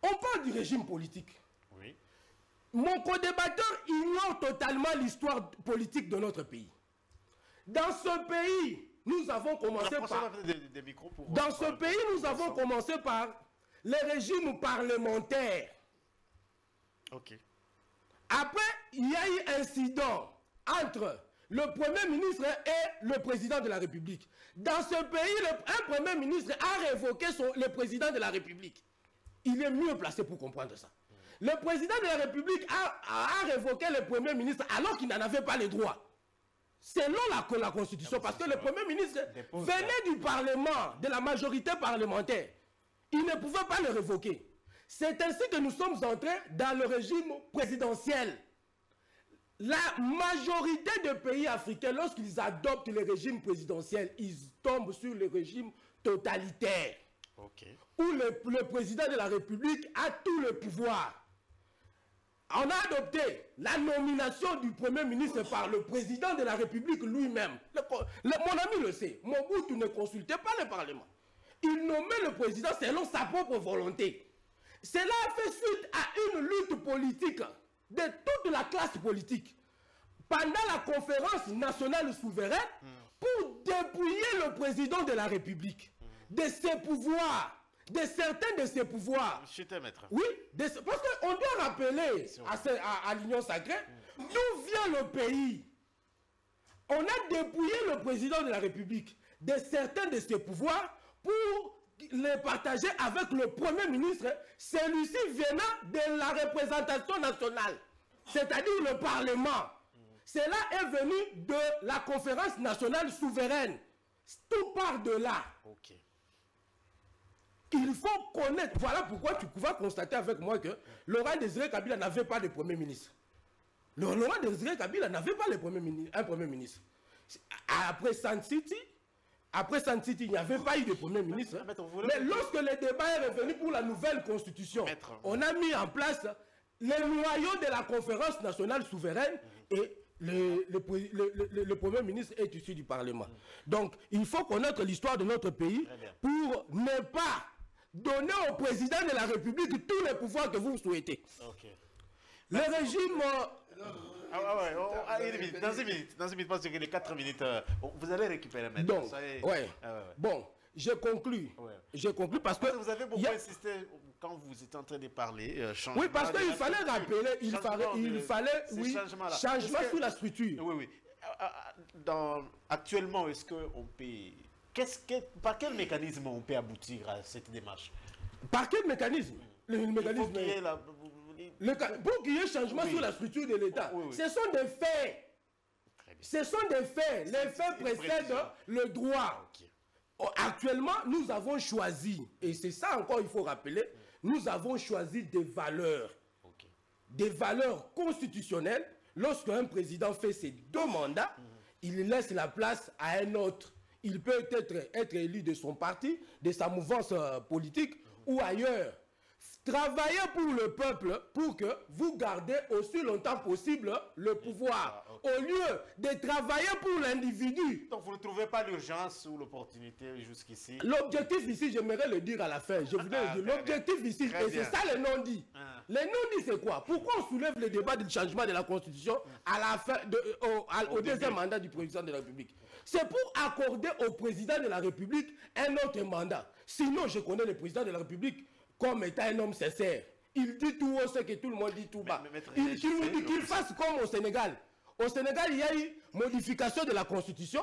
S4: On parle du régime politique.
S1: Oui.
S4: Mon co-débatteur ignore totalement l'histoire politique de notre pays. Dans ce pays, nous avons commencé par...
S1: Des, des micros pour.
S4: Dans ce pays, nous avons commencé par les régimes parlementaires.
S1: Ok.
S4: Après, il y a eu incident entre le Premier ministre et le président de la République. Dans ce pays, le- un Premier ministre a révoqué son- le président de la République. Il est mieux placé pour comprendre ça. Le président de la République a, révoqué le Premier ministre alors qu'il n'en avait pas les droits. Selon la, la Constitution, parce que le Premier ministre venait du Parlement, de la majorité parlementaire. Il ne pouvait pas le révoquer. C'est ainsi que nous sommes entrés dans le régime présidentiel. La majorité des pays africains, lorsqu'ils adoptent le régime présidentiel, ils tombent sur le régime totalitaire, où le, le président de la République a tout le pouvoir. On a adopté la nomination du Premier ministre par le président de la République lui-même. Mon ami le sait, Mobutu ne consultait pas le Parlement. Il nommait le président selon sa propre volonté. Cela a fait suite à une lutte politique de toute la classe politique pendant la conférence nationale souveraine pour dépouiller le président de la République de ses pouvoirs, de certains de ses pouvoirs.
S1: Maître.
S4: Oui, de parce qu'on doit rappeler à, ce- à- à l'Union sacrée d'où vient le pays? On a dépouillé le président de la République de certains de ses pouvoirs pour les partager avec le Premier ministre, celui-ci venant de la représentation nationale, c'est-à-dire le Parlement. Cela est venu de la conférence nationale souveraine. Tout part de là.
S1: Ok.
S4: Il faut connaître. Voilà pourquoi tu pouvais constater avec moi que Laurent Désiré Kabila n'avait pas de premier ministre. Laurent Désiré Kabila n'avait pas le premier mini- un premier ministre. Après San City, après San City, il n'y avait pas eu de premier ministre.
S1: Maître, voulez-
S4: Mais lorsque le débat est revenu pour la nouvelle constitution,
S1: Maître.
S4: on a mis en place les noyaux de la conférence nationale souveraine et le, le pré- le- le- le premier ministre est issu du Parlement. Donc, il faut connaître l'histoire de notre pays pour ne pas donner au président de la République tous les pouvoirs que vous souhaitez. Le régime...
S1: Ah, ah ouais, oh, ah, une minute, dans une minute, dans une minute, parce que les 4 minutes, euh, vous allez récupérer maintenant.
S4: donc,
S1: Ça y est.
S4: ouais.
S1: Ah, ouais, ouais.
S4: Bon, je conclus.
S1: Ouais.
S4: Je conclus parce que...
S1: Vous avez beaucoup
S4: a-
S1: insisté quand vous étiez en train de parler. euh, changement
S4: Oui, parce
S1: de
S4: qu'il
S1: la
S4: fallait rappeler, il
S1: Changement
S4: fallait, il fallait oui, changement
S1: que-
S4: sur la structure.
S1: Oui, oui. Dans, actuellement, est-ce qu'on peut. Que, par quel mécanisme on peut aboutir à cette démarche?
S4: Par quel mécanisme? Le, le
S1: Il faut
S4: mécanisme
S1: qu'il y ait la-
S4: le pour qu'il y ait changement
S1: Oui.
S4: sur la structure de l'État,
S1: Oui, oui.
S4: ce sont des faits. Ce sont des faits. Les faits précèdent le droit.
S1: Ok.
S4: Oh, Actuellement, nous avons choisi, et c'est ça encore il faut rappeler, nous avons choisi des valeurs. Des valeurs constitutionnelles, lorsqu'un président fait ses deux mandats, il laisse la place à un autre. Il peut être, être élu de son parti, de sa mouvance euh, politique ou ailleurs. Travaillez pour le peuple pour que vous gardez aussi longtemps possible le pouvoir. Au lieu de travailler pour l'individu.
S1: Donc vous ne trouvez pas l'urgence ou l'opportunité jusqu'ici?
S4: L'objectif ici, j'aimerais le dire à la fin. Je voulais
S1: Ah,
S4: le dire. L'objectif ici, et c'est ça les non-dits.
S1: Ah.
S4: Les non-dits, c'est quoi? Pourquoi on soulève le débat du changement de la Constitution à la fin de, au, à- au deuxième mandat du président de la République? C'est pour accorder au président de la République un autre mandat. Sinon, je connais le président de la République comme étant un homme sincère. Il dit tout haut ce que tout le monde dit tout bas.
S1: mais
S4: Il, qu'il nous dit qu'il fasse comme au Sénégal. Au Sénégal, il y a eu modification de la Constitution.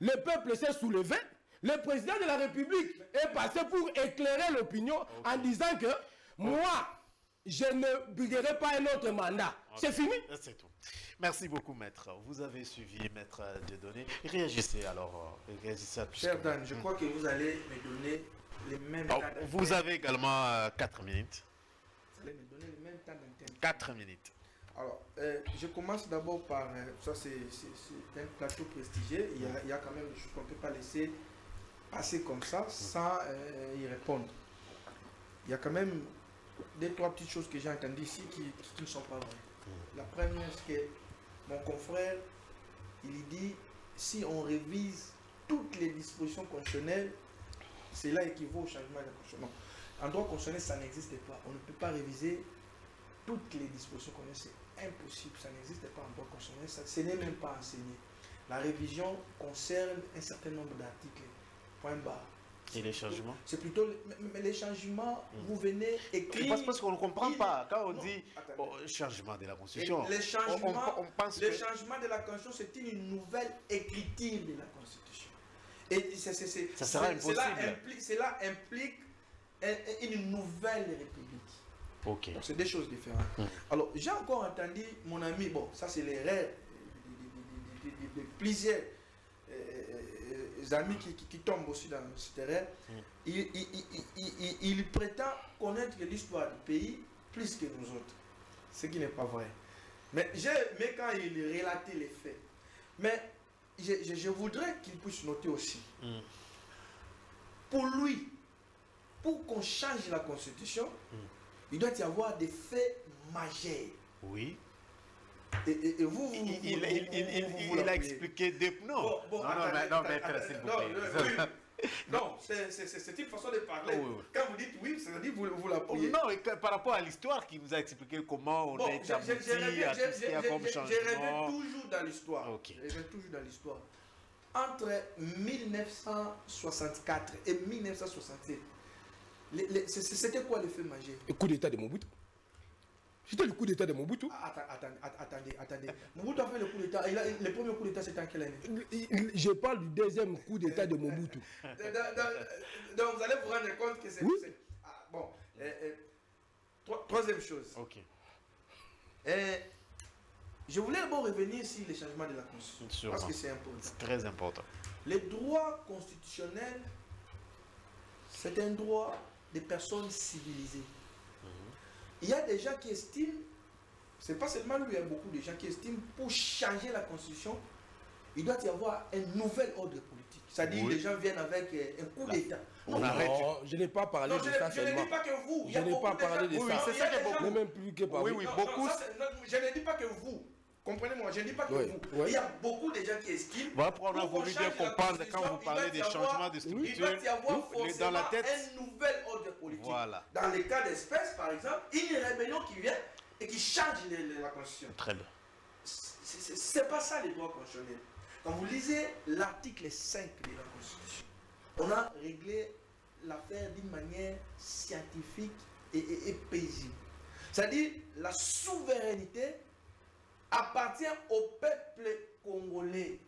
S4: Le peuple s'est soulevé. Le président de la République est passé pour éclairer l'opinion en disant que moi, je ne briguerai pas un autre mandat. C'est fini.
S1: C'est tout. Merci beaucoup, maître. Vous avez suivi, maître Dieudonné. Réagissez alors. euh, Réagissez à tout
S3: Cher Dan, je crois que vous allez me donner les mêmes temps d'antenne.
S1: vous avez également 4 minutes.
S3: Vous allez me donner les mêmes temps d'antenne.
S1: 4 minutes.
S3: Alors, euh, je commence d'abord par. euh, ça, c'est un plateau prestigieux. Il y, a, il y a quand même des choses qu'on ne peut pas laisser passer comme ça sans euh, y répondre. Il y a quand même deux, trois petites choses que j'ai entendues ici qui, qui ne sont pas vraies. La première, c'est que mon confrère, il dit si on révise toutes les dispositions constitutionnelles, cela équivaut au changement de la constitution. Non. En droit constitutionnel, ça n'existe pas. On ne peut pas réviser toutes les dispositions qu'on a, c'est impossible, ça n'existe pas en droit constitutionnel, ça, ce n'est même pas enseigné. La révision concerne un certain nombre d'articles. Point barre.
S1: Et les changements?
S3: C'est plutôt les, mais- mais les changements, vous venez écrire.
S1: Parce, parce qu'on ne comprend pas. Quand on
S3: Non,
S1: dit oh, changement de la Constitution,
S3: les changements,
S1: on, on- on pense
S3: les
S1: que...
S3: changements de la Constitution, c'est une nouvelle écriture de la Constitution. Et
S1: Ça sera
S3: c'est- Cela
S1: impossible.
S3: implique, cela implique un- une nouvelle république.
S1: Ok.
S3: Donc c'est des choses différentes. Alors j'ai encore entendu mon ami, bon ça c'est les rêves de, de- de- de- de- de plusieurs euh, euh, amis qui, qui- qui tombent aussi dans ce terrain. Il, il- il- il- il- il prétend connaître l'histoire du pays plus que nous autres. Ce qui n'est pas vrai. Mais quand il relatait les faits. Mais je, je- je voudrais qu'il puisse noter aussi.
S1: Mm.
S3: Pour lui, pour qu'on change la constitution, il doit y avoir des faits majeurs.
S1: Oui.
S3: Et, et- et vous, vous,
S1: Il,
S3: vous- vous-
S1: a expliqué des... Non,
S3: Bon, bon,
S1: non, mais- non, vous
S3: non. Non, c'est une façon de parler.
S1: Oui, oui.
S3: Quand vous dites oui, c'est-à-dire vous, vous l'appuyez.
S1: Non, et que par rapport à l'histoire qui nous a expliqué comment on
S3: Bon,
S1: est
S3: j'ai-
S1: abouti
S3: j'ai rêvé-
S1: à
S3: j'ai-
S1: tout ce qu'il y a
S3: j'ai-
S1: comme
S3: j'ai- j'ai rêvé
S1: changement.
S3: toujours dans l'histoire.
S1: Ok.
S3: J'ai rêvé toujours dans l'histoire. Entre 1964 et 1967, les- les- c'est- c'est- c'était quoi le fait majeur
S4: Le coup d'état de Mobutu. C'était le coup d'état de Mobutu.
S3: Ah, Attends, attendez, attendez, attendez. Mobutu a fait le coup d'état. Le premier coup d'état, c'était en quelle année?
S4: Je parle du deuxième coup d'état de Mobutu.
S3: Donc, vous allez vous rendre compte que c'est.
S4: Oui.
S3: ah, bon. euh, euh, tro- troisième chose.
S1: Ok.
S3: Euh, je voulais d'abord revenir sur les changements de la Constitution.
S1: Sûrement.
S3: Parce que c'est important.
S1: C'est très important.
S3: Les droits constitutionnels, c'est un droit des personnes civilisées. Il y a des gens qui estiment, c'est pas seulement lui, il y a beaucoup de gens qui estiment pour changer la constitution, il doit y avoir un nouvel ordre politique. C'est-à-dire
S1: Oui.
S3: les gens viennent avec euh, un coup d'État.
S1: On
S3: Non,
S1: arrête.
S4: Non, je n'ai pas parlé
S3: non,
S4: de
S3: je,
S4: ça
S3: je ne
S4: seulement.
S3: dis pas que vous.
S4: Je n'ai pas parlé de
S3: Oui,
S4: ça.
S3: c'est ça que beaucoup-
S4: Ne m'impliquez pas.
S1: Oui,
S4: oui.
S1: oui,
S3: non,
S1: beaucoup-
S3: ça, je ne dis pas que vous. Comprenez-moi, je ne dis pas que
S4: Oui,
S3: vous.
S4: oui.
S3: Il y a beaucoup de gens qui estiment.
S1: Voilà pourquoi on a voulu bien comprendre quand vous
S3: il
S1: parlez des changements de
S3: Il
S1: structure.
S3: doit y avoir
S1: le-
S3: forcément
S1: dans la tête.
S3: un nouvel ordre politique.
S1: Voilà.
S3: Dans les cas d'espèce, par exemple, une rébellion qui vient et qui change les- les- la Constitution.
S1: Très bien.
S3: C'est pas ça les droits constitutionnels. Quand vous lisez l'article 5 de la Constitution, on a réglé l'affaire d'une manière scientifique et, et- et paisible. C'est-à-dire la souveraineté appartient au peuple congolais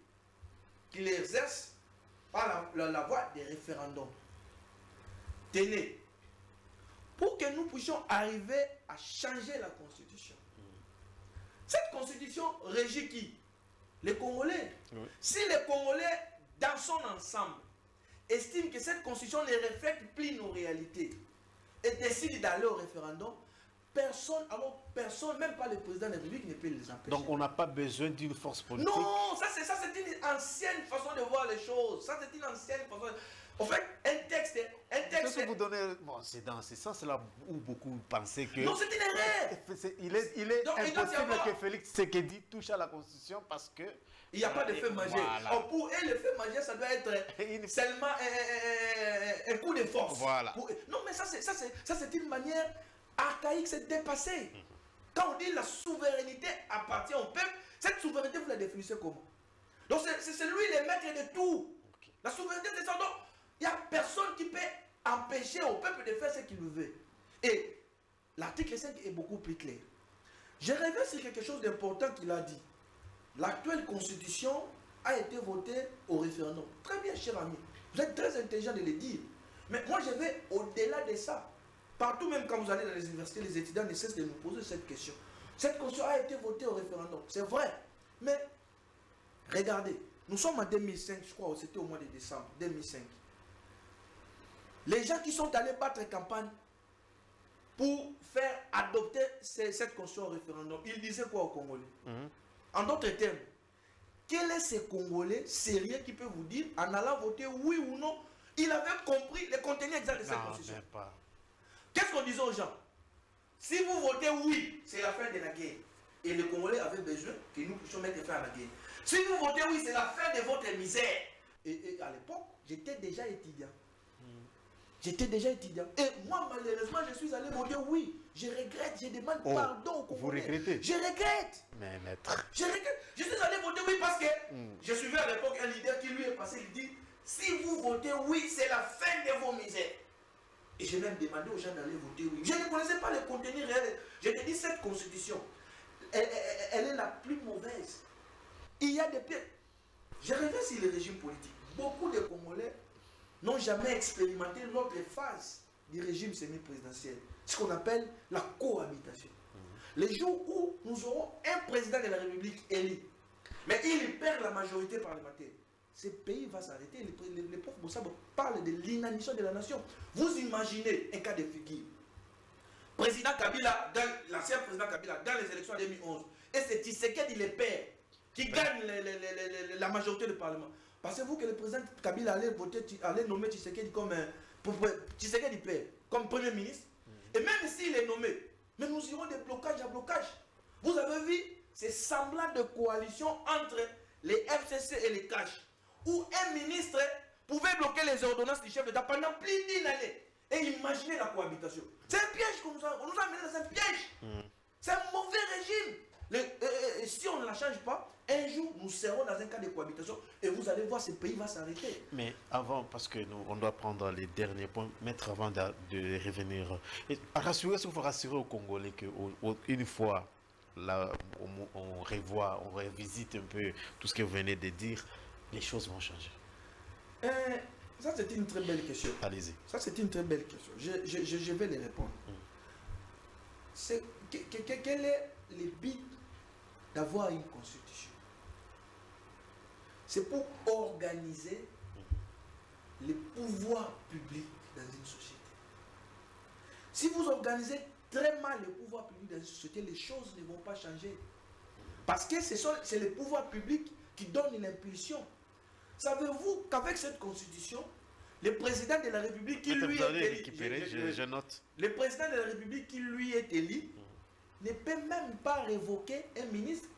S3: qui l'exerce par la, la- la voie des référendums. Tenez, pour que nous puissions arriver à changer la Constitution, cette constitution régit qui? Les Congolais.
S1: Oui.
S3: Si les Congolais, dans son ensemble, estiment que cette constitution ne reflète plus nos réalités et décident d'aller au référendum, personne, alors personne, même pas le président de la République, ne peut les empêcher.
S1: Donc on n'a pas besoin d'une force politique.
S3: Non, ça c'est ça c'est une ancienne façon de voir les choses. Ça c'est une ancienne façon. En fait, un texte, un texte.
S1: Ce que vous donnez, bon, c'est dans ce sens-là où beaucoup pensaient que.
S3: Non, c'est une erreur.
S1: il est, il est impossible que Félix Sekedi touche à la Constitution parce que.
S3: Il n'y a pas de fait majeur. Voilà. Oh, pour et le fait majeur, ça doit être seulement un, un, coup de force.
S1: Voilà.
S3: Pour... Non, mais ça c'est ça c'est une manière archaïque, c'est dépassé. Quand on dit la souveraineté appartient au peuple, cette souveraineté, vous la définissez comment? Donc c'est lui le maître de tout. La souveraineté, c'est ça. Donc, il n'y a personne qui peut empêcher au peuple de faire ce qu'il veut. Et l'article 5 est beaucoup plus clair. J'ai rêvé sur quelque chose d'important qu'il a dit. L'actuelle constitution a été votée au référendum. Très bien, cher ami. Vous êtes très intelligent de le dire. Mais moi, je vais au-delà de ça. Partout, même quand vous allez dans les universités, les étudiants ne cessent de nous poser cette question. Cette constitution a été votée au référendum. C'est vrai. Mais, regardez, nous sommes en 2005, je crois, c'était au mois de décembre 2005. Les gens qui sont allés battre campagne pour faire adopter cette constitution au référendum, ils disaient quoi aux Congolais? En d'autres termes, quel est ce Congolais sérieux qui peut vous dire, en allant voter oui ou non, il avait compris le contenu exact de cette constitution? Qu'est-ce qu'on disait aux gens? Si vous votez oui, c'est la fin de la guerre. Et les Congolais avaient besoin que nous puissions mettre fin à la guerre. Si vous votez oui, c'est la fin de votre misère. Et, à l'époque, j'étais déjà étudiant. J'étais déjà étudiant. Et moi, malheureusement, je suis allé voter oui. Je regrette, je demande
S1: Oh,
S3: pardon au
S1: vous
S3: Congolais.
S1: regrettez
S3: Je regrette.
S1: Mais maître.
S3: Je regrette. Je suis allé voter oui parce que je suivais à l'époque un leader qui lui est passé, il dit, si vous votez oui, c'est la fin de vos misères. Et j'ai même demandé aux gens d'aller voter oui. Je ne connaissais pas le contenu réel. Je te dis, cette constitution, elle, elle- elle est la plus mauvaise. Il y a des pires. J'ai rêvé sur le régime politique. Beaucoup de Congolais n'ont jamais expérimenté l'autre phase du régime semi-présidentiel, ce qu'on appelle la cohabitation. Les jours où nous aurons un président de la République élu, mais il perd la majorité parlementaire, ce pays va s'arrêter. Le, le, le prof Boussabo parle de l'inanition de la nation. Vous imaginez un cas de figure. Président Kabila, l'ancien président Kabila, dans les élections en 2011, et c'est Tshisekedi le père qui gagne le- le- le- le- la majorité du Parlement. Pensez-vous que le président Kabila allait, voter, allait nommer Tshisekedi comme un, pour- pour- Tshisekedi père, comme premier ministre? Et même s'il est nommé, mais nous irons de blocage à blocage. Vous avez vu ces semblants de coalition entre les FCC et les CACH, où un ministre pouvait bloquer les ordonnances du chef d'État pendant plus d'une année. Et imaginez la cohabitation. C'est un piège qu'on nous a, on nous a amené dans un piège. C'est un mauvais régime. Le- euh, euh, si on ne la change pas, un jour, nous serons dans un cas de cohabitation et vous allez voir, ce pays va s'arrêter.
S1: Mais avant, parce que nous, on doit prendre les derniers points, mettre avant de, de revenir. Faut rassurer aux Congolais qu'une fois là, on, on revoit, on revisite un peu tout ce que vous venez de dire, les choses vont changer.
S3: Euh, ça, c'est une très belle question.
S1: Allez-y.
S3: Ça, c'est une très belle question. Je, je- je- je vais les répondre. Que- que- quel est le but d'avoir une constitution? C'est pour organiser les pouvoirs publics dans une société. Si vous organisez très mal les pouvoirs publics dans une société, les choses ne vont pas changer. Parce que ce c'est les pouvoirs publics qui donnent l'impulsion. Savez-vous qu'avec cette constitution, le président de la République qui lui est élu, je-
S1: je, note.
S3: le président de la République qui lui est élu ne peut même pas révoquer un ministre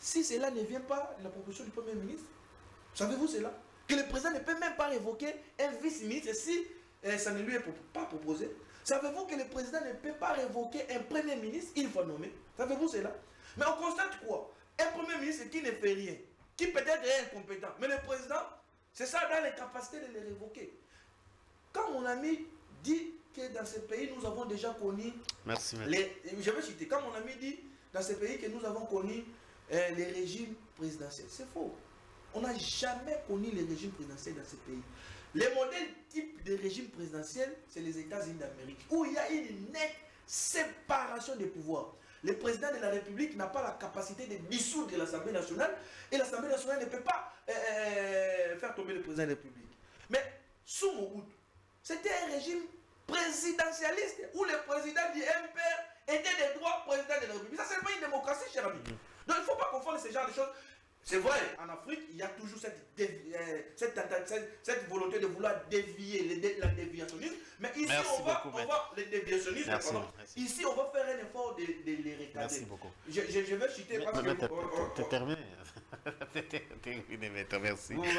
S3: si cela ne vient pas de la proposition du Premier ministre. Savez-vous cela? Que le président ne peut même pas révoquer un vice-ministre si euh, ça ne lui est pas proposé. Savez-vous que le président ne peut pas révoquer un Premier ministre une fois nommé? Savez-vous cela? Mais on constate quoi? Un Premier ministre qui ne fait rien, qui peut-être est incompétent, mais le président, c'est ça dans les capacités de le révoquer. Quand mon ami dit que dans ce pays, nous avons déjà connu
S1: Merci,
S3: les, je vais citer, quand mon ami dit dans ce pays que nous avons connu euh, les régimes présidentiels, c'est faux. On n'a jamais connu les régimes présidentiels dans ce pays. Le modèle type de régime présidentiel, c'est les États-Unis d'Amérique, où il y a une nette séparation des pouvoirs. Le président de la République n'a pas la capacité de dissoudre l'Assemblée nationale et l'Assemblée nationale ne peut pas euh, euh, faire tomber le président de la République. Mais sous Mobutu, c'était un régime présidentialiste où le président un père, était des droits président de la République. Ça, c'est pas une démocratie, cher ami. Donc, il ne faut pas confondre ce genre de choses. C'est vrai, en Afrique, il y a toujours cette, dévi- euh, cette, cette- cette volonté de vouloir dévier les dé- la déviationnisme. Mais ici,
S1: Merci
S3: on va,
S1: beaucoup,
S3: on va les déviationnistes,
S1: Merci,
S3: pardon.
S1: merci.
S3: Ici, on va faire un effort de, de les retarder.
S1: Merci beaucoup.
S3: Je, je- je vais citer parce que.
S1: T'as-
S3: oh, oh, oh.
S1: terminé. Merci.
S3: Vous je,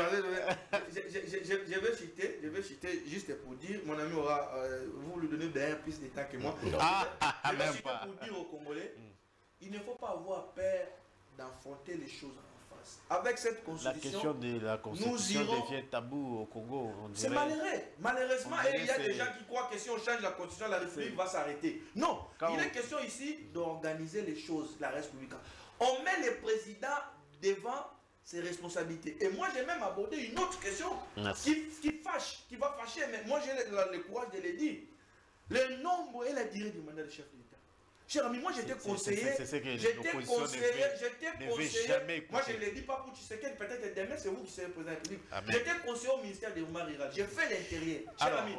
S3: vais citer, je vais citer juste pour dire, mon ami aura, euh, vous lui donnez d'ailleurs plus d'état que moi.
S2: Non.
S1: Ah, ah,
S3: Je vais pour dire aux Congolais, il ne faut pas avoir peur d'enfanter les choses. Avec cette
S1: La
S3: constitution,
S1: question de la constitution
S3: irons-
S1: devient tabou au Congo. on
S3: c'est malheureux. Malheureusement, il y a des gens qui croient que si on change la constitution, la République va s'arrêter. Non,
S1: Quand
S3: il
S1: on-
S3: est question ici d'organiser les choses, la République. On met le président devant ses responsabilités. Et moi, j'ai même abordé une autre question qui, qui fâche, qui va fâcher, mais moi j'ai le, le- le courage de le dire. Le nombre et la durée du mandat du chef de l'État. Cher ami, moi j'étais conseiller,
S1: c'est- c'est ce que
S3: j'étais conseiller, j'étais conseiller. Moi je ne le dis pas pour Tshisekedi, peut-être demain c'est vous qui serez président de la République. J'étais conseiller au ministère des Rural, j'ai fait l'intérieur. Cher ami,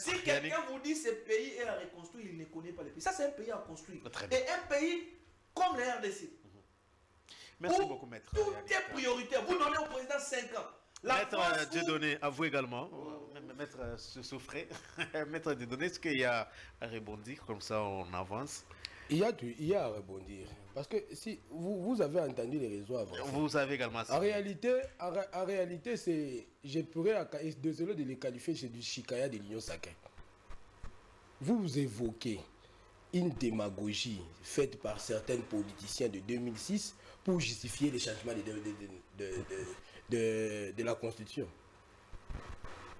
S3: si quelqu'un vous dit ce pays est à reconstruire, il ne connaît pas le pays. Ça c'est un pays à construire. Et un pays comme le RDC,
S1: Merci
S3: où
S1: beaucoup, maître.
S3: tout est prioritaire. Vous donnez au président 5 ans. La
S1: Maître euh,
S3: où-
S1: Dieudonné, à vous également.
S3: Oh.
S1: M- Maître euh, se souffrait. Maître Dieudonné, est-ce qu'il y a à rebondir? Comme ça, on avance.
S4: Il y, a, il y a à rebondir. Parce que si vous, vous avez entendu les réseaux avant.
S1: Vous avez également...
S4: En réalité, en, ré- en réalité, c'est, je pourrais, désolé de les qualifier, c'est du chicaya de l'Union sacrée. Vous évoquez une démagogie faite par certains politiciens de 2006 pour justifier les changements de la Constitution.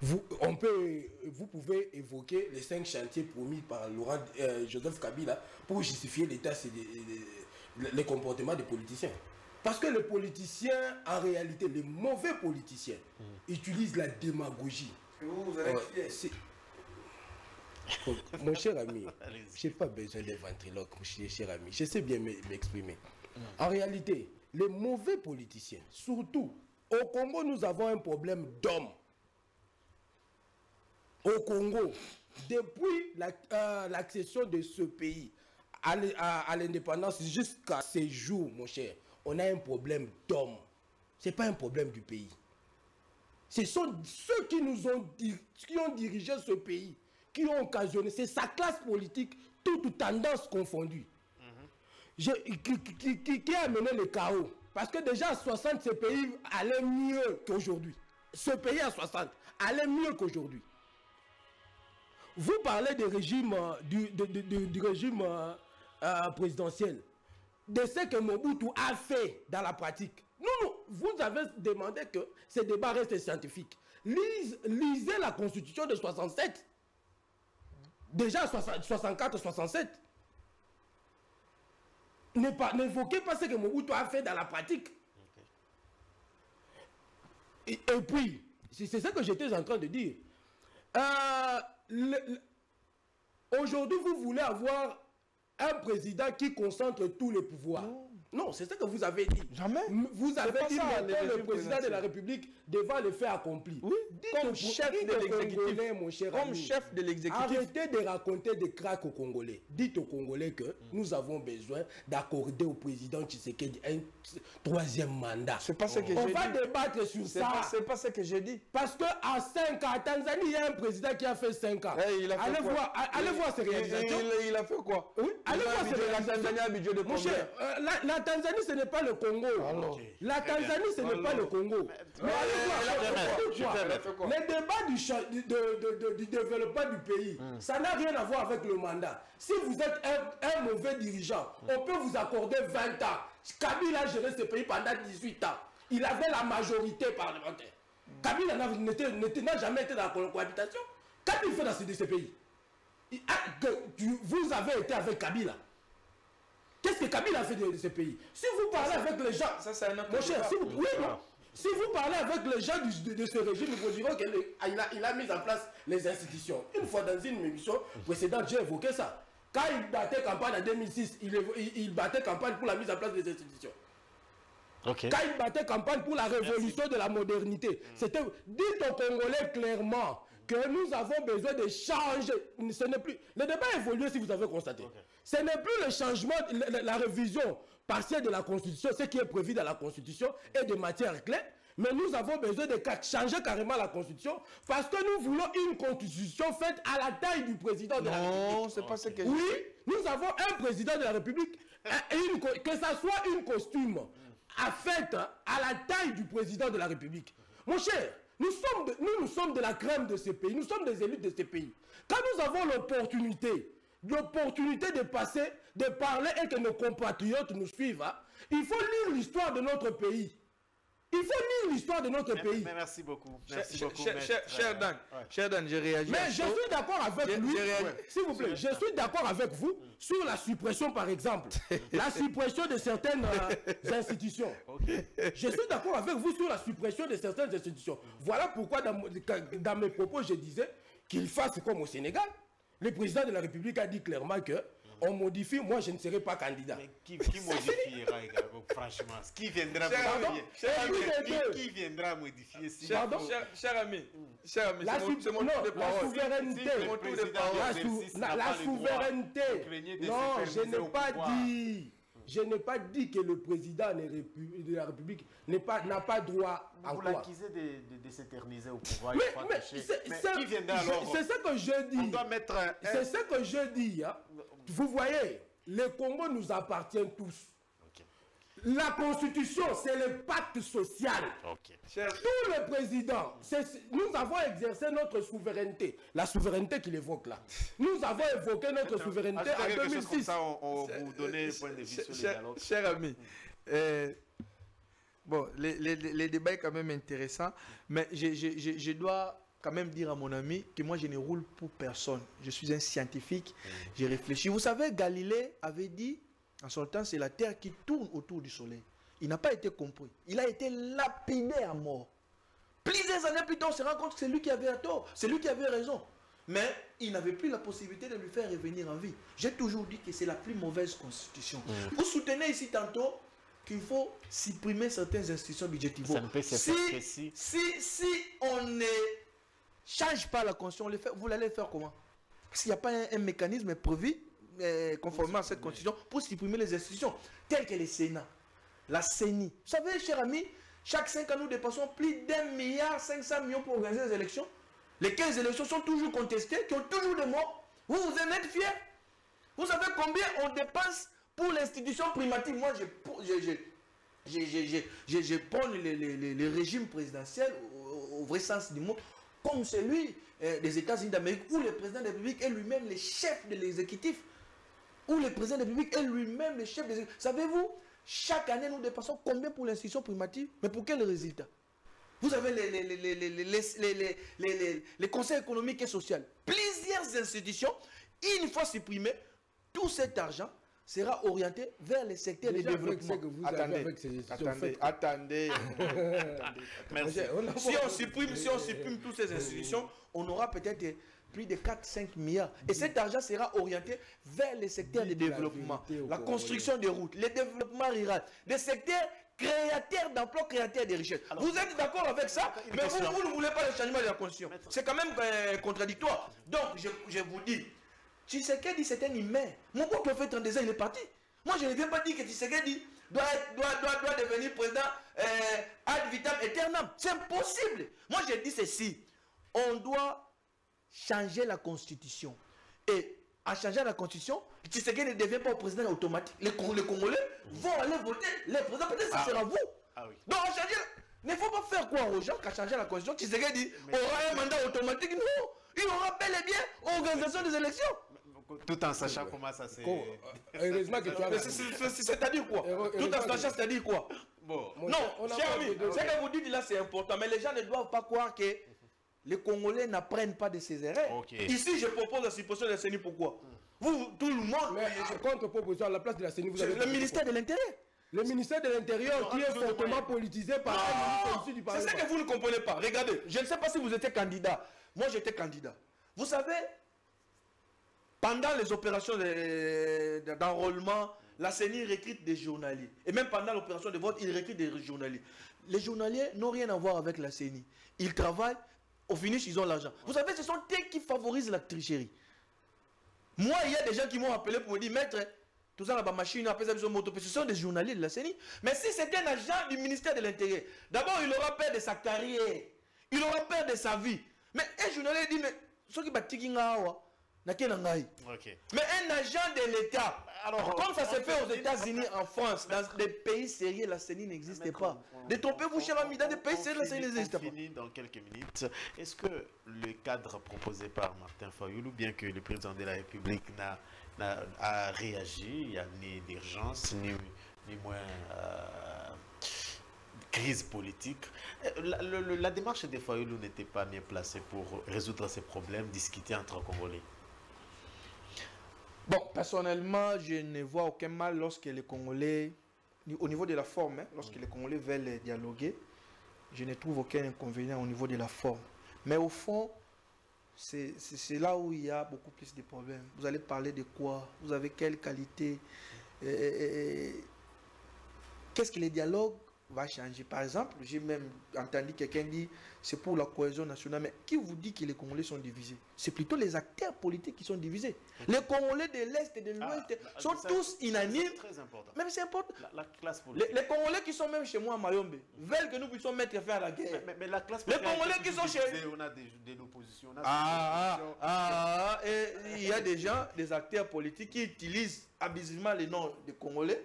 S4: Vous, on peut, vous pouvez évoquer les cinq chantiers promis par Laurent euh, Joseph Kabila pour justifier l'état, des- les comportements des politiciens. Parce que les politiciens, en réalité, les mauvais politiciens, utilisent la démagogie.
S3: Vous, vous
S4: Mon cher ami, je n'ai pas besoin d'un ventriloque, mon cher, cher ami. Je sais bien m'e- m'exprimer. En réalité, les mauvais politiciens, surtout au Congo, nous avons un problème d'hommes. Au Congo, depuis euh, l'accession de ce pays à l'indépendance jusqu'à ces jours, mon cher, on a un problème d'hommes. Ce n'est pas un problème du pays. Ce sont ceux qui nous ont, qui ont dirigé ce pays, qui ont occasionné, c'est sa classe politique, confondues, Je- qui, qui- qui- qui a amené le chaos? Parce que déjà à 60, ce pays allait mieux qu'aujourd'hui. Ce pays à 60 allait mieux qu'aujourd'hui. Vous parlez du régime, euh, du, de- de- de- du régime présidentiel, de ce que Mobutu a fait dans la pratique. Non, non, vous avez demandé que ce débat reste scientifique. Lise- lisez la constitution de 67. Déjà 64-67. N'évoquez pas ce que Mobutu a fait dans la pratique. Et, puis, c'est ça que j'étais en train de dire. Euh, Aujourd'hui, vous voulez avoir un président qui concentre tous les pouvoirs. C'est ce que vous avez dit.
S5: Jamais.
S4: Vous avez dit
S5: ça,
S4: le président de la. République devant les faits accomplis.
S5: Oui, comme chef de l'exécutif. Comme
S4: ami,
S5: chef de l'exécutif.
S4: Arrêtez de raconter des cracks aux Congolais. Dites aux Congolais que nous avons besoin d'accorder au président Tshisekedi un troisième mandat.
S5: C'est pas ce que
S4: On
S5: j'ai
S4: va
S5: dit.
S4: débattre sur ça.
S5: c'est pas ce que j'ai dit.
S4: Parce que à 5 ans, en Tanzanie, il y a un président qui a fait 5 ans.
S5: Eh, il a fait
S4: allez
S5: quoi?
S4: voir, allez
S5: Il-
S4: voir ses réalisations.
S5: Il, il a fait quoi?
S4: Oui, allez
S5: Il
S4: voir ses réalisations.
S5: Tanzanie a budget de combien
S4: euh, la, Tanzanie, ce n'est pas le Congo.
S5: Alors.
S4: La Tanzanie, ce n'est pas le Congo. Mais allez voir, Le débat du, de- de- de- du développement du pays, ça n'a rien à voir avec le mandat. Si vous êtes un, un mauvais dirigeant, on peut vous accorder 20 ans. Kabila a géré ce pays pendant 18 ans. Il avait la majorité parlementaire. Kabila n'a n'était- n'était- n'a jamais été dans la co- cohabitation. Qu'as-t-il fait dans ce, pays Il- ah, que tu- Vous avez été avec Kabila. Qu'est-ce que Kabila a fait de, de ce pays? Si vous parlez avec les gens,
S3: ça, c'est un autre
S4: mon cher, si vous, oui, non. Si vous parlez avec les gens du- de, de ce régime, vous diront qu'il a, il a mis en place les institutions. Une fois dans une émission précédente, j'ai évoqué ça. Quand il battait campagne en 2006, il, évo- il- il battait campagne pour la mise en place des institutions. Quand il battait campagne pour la révolution de la modernité, c'était dites aux Congolais clairement que nous avons besoin de changer. Ce n'est plus. Le débat a évolué si vous avez constaté. Ce n'est plus le changement, la, révision partielle de la Constitution, ce qui est prévu dans la Constitution et de matière clé. Mais nous avons besoin de changer carrément la Constitution parce que nous voulons une Constitution faite à la taille du président de la République.
S3: Non, c'est pas ce que
S4: Oui, nous avons un président de la République, un- une que ça soit une costume à fait à la taille du président de la République. Mon cher, nous sommes, de, nous, sommes de la crème de ce pays, nous sommes des élites de ce pays. Quand nous avons l'opportunité, l'opportunité de passer, de parler et que nos compatriotes nous suivent, hein, il faut lire l'histoire de notre pays. Il faut lire l'histoire de notre pays.
S1: Mais merci beaucoup.
S3: Cher,
S1: Merci
S3: cher-
S1: beaucoup.
S3: cher-
S1: maître.
S3: cher- cher Dan,
S1: Ouais.
S3: cher Dan, j'ai réagi. à
S4: Mais je suis d'accord avec lui. S'il vous plaît, je suis d'accord avec vous sur la suppression, par exemple, la suppression de certaines euh, institutions. Je suis d'accord avec vous sur la suppression de certaines institutions. Voilà pourquoi dans, dans mes propos, je disais qu'il fasse comme au Sénégal. Le président de la République a dit clairement que on modifie, moi je ne serai pas candidat.
S1: Mais qui, qui modifiera également, franchement Qui viendra modifier Qui- qui, viendra modifier si
S3: Cher,
S4: Pardon
S3: cher, cher ami, cher ami,
S4: La,
S3: mon, mon
S4: non,
S3: de
S4: la souveraineté.
S3: De
S4: la,
S1: n'a
S4: souveraineté. Non, je n'ai pas dit. Je n'ai pas dit que le président de la République n'est pas- n'a pas droit à
S1: Vous
S4: quoi.
S1: l'accusez de, de, de s'éterniser au pouvoir.
S4: Mais, mais c'est
S1: Mais
S4: c'est-
S1: qui viendra
S4: je-
S1: alors?
S4: c'est ce que je
S1: On
S4: dis.
S1: doit mettre un.
S4: C'est ce que je dis. hein. Vous voyez, le Congo nous appartient tous. La constitution, c'est le pacte social.
S1: Ok.
S3: Cher,
S4: Tout le président, c'est- nous avons exercé notre souveraineté. La souveraineté qu'il évoque là. Nous avons évoqué notre souveraineté en
S1: quelque chose comme
S4: 2006.
S1: ça, on, on vous donner le point de vue
S3: cher,
S1: sur le
S3: cher-
S1: dialogue.
S3: cher ami, euh, bon, les, les, les- les débats est quand même intéressant, mais je, je- je- je dois quand même dire à mon ami que moi je ne roule pour personne. Je suis un scientifique, j'ai réfléchi. Vous savez, Galilée avait dit, en son temps, c'est la Terre qui tourne autour du Soleil. Il n'a pas été compris. Il a été lapidé à mort. Plusieurs années plus tard, on se rend compte que c'est lui qui avait tort, c'est lui qui avait raison. Mais il n'avait plus la possibilité de lui faire revenir en vie. J'ai toujours dit que c'est la plus mauvaise constitution. Vous soutenez ici tantôt qu'il faut supprimer certaines institutions
S1: se
S3: si,
S1: faire que si-
S3: si, on ne change pas la constitution, le vous l'allez faire comment? Parce qu'il n'y a pas un, mécanisme prévu, euh, conformément à cette constitution, pour supprimer les institutions, telles que le Sénat, la CENI. Vous savez, cher ami, chaque 5 ans, nous dépassons plus d'un milliard 500 millions pour organiser les élections. Les 15 élections sont toujours contestées, qui ont toujours des morts. Vous, vous en êtes fiers Vous savez combien on dépense pour l'institution primative? Moi, je, je, prends les, les- les- les régimes présidentiels au, au vrai sens du mot, comme celui des États-Unis d'Amérique, où le président de la République est lui-même le chef de l'exécutif, où le président de la République est lui-même le chef de l'exécutif. Savez-vous, chaque année, nous dépassons combien pour l'institution primative Mais pour quel résultat Vous avez les, les, les, les conseils économiques et sociaux. Plusieurs institutions, une fois supprimées, tout cet argent sera orienté vers les secteurs de
S4: Déjà,
S3: développement.
S4: ce que vous avez avec ces institutions,
S3: attendez,
S4: faites-
S3: attendez.
S1: Merci.
S3: Si, on supprime, si on supprime toutes ces institutions, on aura peut-être plus de 4-5 milliards. Et cet argent sera orienté vers les secteurs de développement, la construction des routes, le développement rural, des secteurs créateurs d'emplois, créateurs de richesses. vous êtes d'accord avec ça? Mais vous, vous ne voulez pas le changement de la constitution. C'est quand même euh, contradictoire. Donc, je, je vous dis, Tshisekedi, c'est un humain. Mon peuple fait 32 ans, il est parti. Moi, je ne viens pas dire que Tshisekedi doit, être- doit, doit, doit devenir président euh, ad vitam aeternam. C'est impossible. Moi, je dis ceci. On doit changer la constitution. Et en changeant la constitution, Tshisekedi ne devient pas président automatique. Les, les Congolais vont aller voter. Les présidents, peut-être, ce sera vous.
S1: Ah oui.
S3: Donc, à changer, il ne faut pas faire quoi aux gens qu'à changer la constitution. Tshisekedi aura un mandat automatique. Non. Il aura bel et bien organisation des élections.
S1: Tout en sachant comment ça s'est.
S4: Con- Heureusement que tu as
S3: C'est-à-dire quoi?
S4: Heureux-
S3: Tout en sachant, c'est-à-dire quoi?
S1: Bon.
S3: Non,
S4: cher,
S3: ami, ce que vous dites là, c'est important. Mais les gens ne doivent pas croire que les Congolais n'apprennent pas de ces erreurs. Ici, je propose la suppression de la CENI. Pourquoi? Vous, tout le monde,
S4: Mais euh, contre-proposition à la place de la CENI, vous avez
S3: le ministère de l'Intérieur.
S4: Le ministère de l'Intérieur qui est fortement politisé par un ministre du
S3: C'est ça
S4: Parlement.
S3: que vous ne comprenez pas. Regardez, je ne sais pas si vous étiez candidat. Moi, j'étais candidat. Vous savez, pendant les opérations de- de- d'enrôlement, la CENI recrute des journaliers. Et même pendant l'opération de vote, ils recrutent des journaliers. Les journaliers n'ont rien à voir avec la CENI. Ils travaillent Au finish, ils ont l'argent. Vous savez, ce sont eux qui favorisent la tricherie. Moi, il y a des gens qui m'ont appelé pour me dire, maître, tout ça, la machine, après ça. Ce sont des journalistes de la CENI. Mais si c'est un agent du ministère de l'Intérieur, d'abord, il aura peur de sa carrière. Il aura peur de sa vie. Mais un journaliste dit, mais ce qui va
S1: Ok.
S3: mais un agent de l'État, comme ça se fait aux États-Unis, en France, dans des pays sérieux, la CENI n'existe pas. Détrompez-vous, cher ami, dans des pays sérieux, la CENI n'existe pas.
S1: finit dans quelques minutes. Est-ce que le cadre proposé par Martin Fayoulou, bien que le président de la République n'a a réagi, il n'y a ni d'urgence, ni, ni moins euh, crise politique, euh, la, la démarche de Fayoulou n'était pas bien placée pour résoudre ces problèmes, discuter entre Congolais?
S3: Bon, personnellement, je ne vois aucun mal lorsque les Congolais, au niveau de la forme, hein, lorsque les Congolais veulent dialoguer, je ne trouve aucun inconvénient au niveau de la forme. Mais au fond, c'est là où il y a beaucoup plus de problèmes. Vous allez parler de quoi? Vous avez quelle qualité? Qu'est-ce que les dialogues va changer? Par exemple, j'ai même entendu quelqu'un dire c'est pour la cohésion nationale. Mais qui vous dit que les Congolais sont divisés? C'est plutôt les acteurs politiques qui sont divisés. Les Congolais de l'Est et de l'Ouest
S1: Ah,
S3: sont
S1: ça,
S3: tous
S1: c'est
S3: unanimes.
S1: Très important.
S3: Même c'est important.
S1: La, la classe
S3: Les,
S1: politique.
S3: les Congolais qui sont même chez moi à Mayombe veulent que nous puissions mettre fin à la guerre.
S1: Mais, mais- mais la classe
S3: Les
S1: politique a
S3: Congolais qui sont chez-
S1: divisée, On a des, de l'opposition. on a des
S3: Ah, ah, ah, et il y a des gens, des acteurs politiques qui utilisent abusivement les noms des Congolais,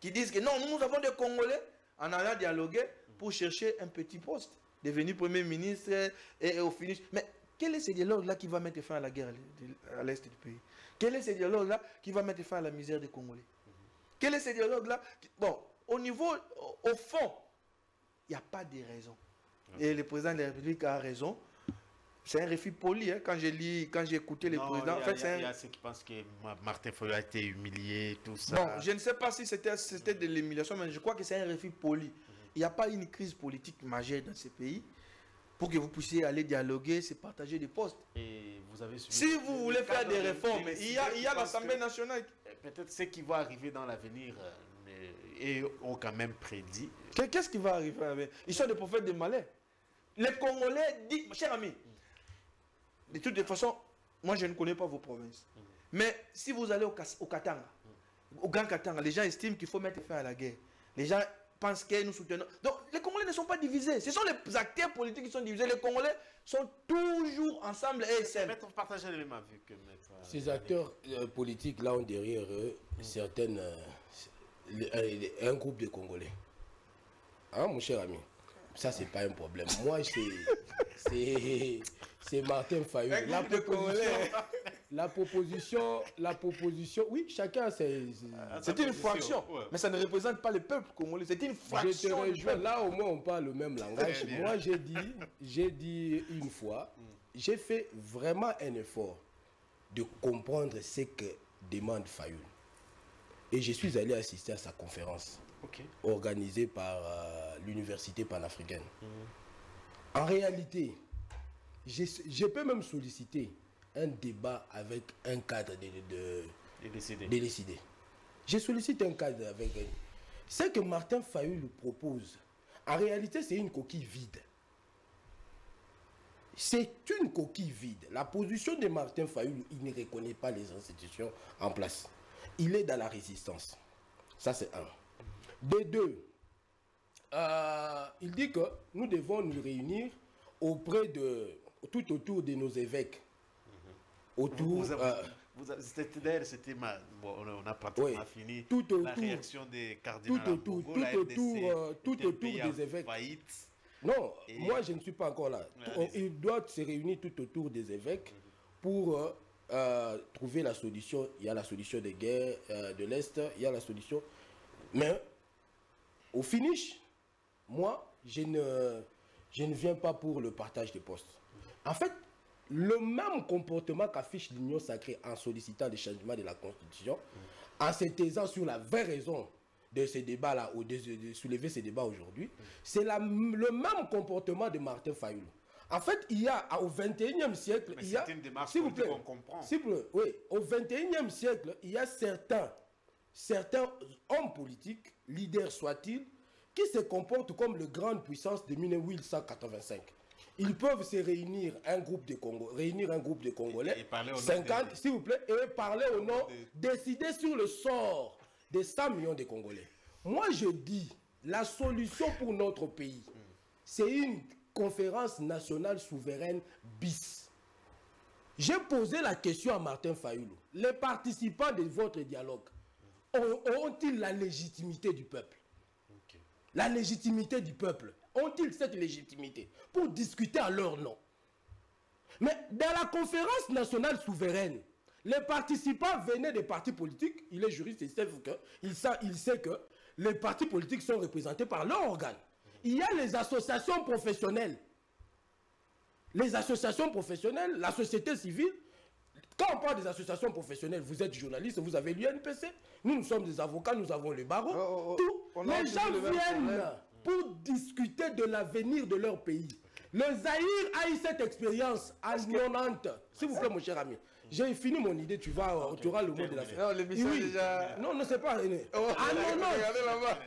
S3: qui disent que non, nous avons des Congolais en allant dialoguer pour chercher un petit poste, devenir Premier ministre et, et au finish. Mais quel est ce dialogue-là qui va mettre fin à la guerre à l'est du pays? Quel est ce dialogue-là qui va mettre fin à la misère des Congolais? Quel est ce dialogue-là qui- Bon, au niveau, au, fond, il n'y a pas de raison. Et le président de la République a raison. C'est un refus poli. hein. Quand j'ai lu, quand j'ai écouté le
S1: Non,
S3: président,
S1: il y
S3: en
S1: a-
S3: fait,
S1: il y a-
S3: c'est
S1: il y
S3: un...
S1: a ceux qui pensent que Ma- Martin Fayot a été humilié, tout ça.
S3: Bon, je ne sais pas si c'était de l'humiliation, mais je crois que c'est un refus poli. N'y a pas une crise politique majeure dans ce pays pour que vous puissiez aller dialoguer, se partager des postes.
S1: Et vous avez suivi
S3: Si vous
S1: le
S3: voulez faire des
S1: de-
S3: réformes,
S1: des
S3: il y a, il y l'Assemblée nationale.
S1: euh, Peut-être ce qui va arriver dans l'avenir euh, mais- et ont quand même prédit.
S3: Que- Qu'est-ce qui va arriver avec Ils sont des prophètes de malheur. Les Congolais disent, cher ami, de toute façon, moi je ne connais pas vos provinces. Mais si vous allez au, au Katanga, au Grand Katanga, les gens estiment qu'il faut mettre fin à la guerre. Les gens pensent que nous soutenons. Donc les Congolais ne sont pas divisés. Ce sont les acteurs politiques qui sont divisés. Les Congolais sont toujours ensemble et SN.
S1: Maître, partagez le même avis que Maître. euh,
S4: Ces acteurs euh, politiques là ont derrière eux certaines, euh, un, un groupe de Congolais. Hein, mon cher ami? Ça, c'est pas un problème. Moi, c'est. Martin Fayou. La
S3: groupe de
S4: proposition,
S3: Congolais.
S4: la proposition, la proposition, oui, chacun a ses. ses-
S1: Ah,
S3: C'est une fraction.
S1: Ouais.
S3: Mais ça ne représente pas le peuple congolais. C'est une
S4: Je te
S3: fraction.
S4: rejoins. Là, au moins, on parle le même langage. Moi, j'ai dit, j'ai dit une fois, j'ai fait vraiment un effort de comprendre ce que demande Fayoul. Et je suis allé assister à sa conférence organisée par euh, l'université panafricaine. En réalité, je, je peux même solliciter un débat avec un cadre de, décider. Je sollicite un cadre avec un. Ce que Martin Fayou nous propose, en réalité, c'est une coquille vide. C'est une coquille vide. La position de Martin Fayou, il ne reconnaît pas les institutions en place. Il est dans la résistance. Ça, c'est un. De deux, euh, il dit que nous devons nous réunir auprès de, tout autour de nos évêques. Autour,
S1: Vous
S4: euh,
S1: vous avez- c'était d'ailleurs, c'était ma. Bon, on a- pratiquement
S4: Oui.
S1: fini.
S4: Tout
S1: la réaction des cardinaux.
S4: Tout autour, tout autour, euh, tout autour des évêques.
S1: Faillite.
S4: Non,
S1: Et-
S4: moi je ne suis pas encore là.
S1: Allez-y.
S4: ils doivent se réunir tout autour des évêques pour euh, euh, trouver la solution. Il y a la solution des guerres euh, de l'Est, il y a la solution. Mais au finish, moi, je ne, je ne viens pas pour le partage des postes. En fait, le même comportement qu'affiche l'Union sacrée en sollicitant le changement de la Constitution, en se taisant sur la vraie raison de ces débats-là, ou de, de soulever ces débats aujourd'hui, c'est le même comportement de Martin Fayoulou. En fait, il y a au 21e siècle,
S1: Mais
S4: il y a,
S1: c'est une démarche
S4: s'il vous plaît,
S1: comprend.
S4: s'il vous plaît, oui, au 21e siècle, il y a certains, certains hommes politiques, leaders soient-ils, qui se comportent comme les grandes puissances de 1885. Ils peuvent se réunir un groupe de Congo, réunir un groupe de Congolais,
S1: Et- et parler au nom
S4: 50
S1: des-
S4: s'il vous plaît, et parler au nom, décider sur le sort des 100 millions de Congolais. Moi je dis, la solution pour notre pays, c'est une conférence nationale souveraine bis. J'ai posé la question à Martin Fayoulou. Les participants de votre dialogue ont- ont-ils la légitimité du peuple? La légitimité du peuple. Ont-ils cette légitimité pour discuter à leur nom? Mais dans la conférence nationale souveraine, les participants venaient des partis politiques. Il est juriste, il sait que, il sait, il sait que les partis politiques sont représentés par leurs organes. Il y a les associations professionnelles les associations professionnelles, la société civile. Quand on parle des associations professionnelles, vous êtes journaliste, vous avez l'UNPC. Nous, nous sommes des avocats, nous avons le barreau.
S5: Oh, oh, oh.
S4: Tout. Les gens viennent. Pour discuter de l'avenir de leur pays. Le Zaïre a eu cette expérience en 90. S'il vous plaît, mon cher ami. J'ai fini mon idée, tu, vas, tu auras le mot de la fin.
S5: Non, l'émission est déjà-
S4: Non, non, c'est pas René.
S5: Oh,
S4: En 90,
S5: regardez là-bas.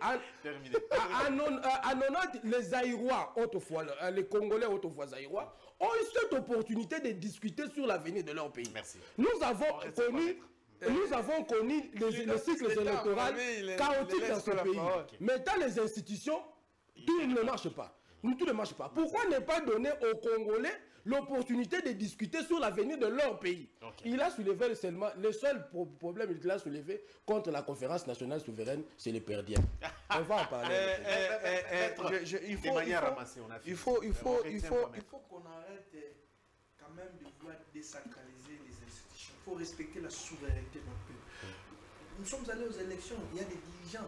S4: en-
S1: Terminé.
S4: à, à non- à- à 90, les Zaïrois, autrefois, euh, les Congolais autrefois Zaïrois, ont eu cette opportunité de discuter sur l'avenir de leur pays.
S1: Merci.
S4: Nous avons connu, nous avons connu les,
S5: mais il est-
S4: chaotiques
S5: il
S4: dans ce pays.
S5: parole.
S4: Maintenant, les institutions, tout ne marche pas. Nous, tout ne marche pas. Pourquoi ne pas donner aux Congolais l'opportunité de discuter sur l'avenir de leur pays? Il a soulevé seulement, le seul pro- problème qu'il a soulevé contre la conférence nationale souveraine, c'est les perdiens. On va en parler.
S5: Eh, eh, eh, eh, il faut-
S3: qu'on arrête euh, quand même de vouloir désacraliser. Il faut respecter la souveraineté de notre pays. Nous sommes allés aux élections, il y a des dirigeants.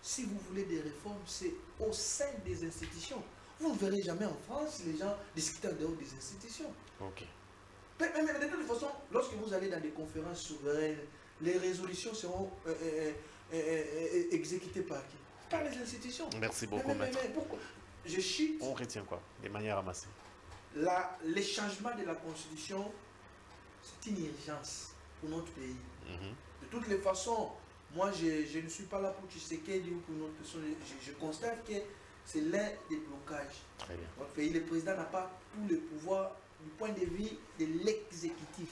S3: Si vous voulez des réformes, c'est au sein des institutions. Vous ne verrez jamais en France les gens discuter en dehors des institutions.
S1: Ok.
S3: Mais, mais- mais de toute façon, lorsque vous allez dans des conférences souveraines, les résolutions seront euh, euh, euh, exécutées par qui? Par les institutions.
S1: Merci beaucoup,
S3: mais- mais- pourquoi? Je chute
S1: On retient quoi? Des manières ramassées.
S3: la- les changements de la Constitution, c'est une urgence pour notre pays.
S1: Mhm.
S3: De toutes les façons, moi, je, je ne suis pas là pour Tshisekedi ou pour une autre personne. Je, je constate que c'est l'un des blocages.
S1: Très bien.
S3: Notre pays, le président n'a pas tout le pouvoir du point de vue de l'exécutif.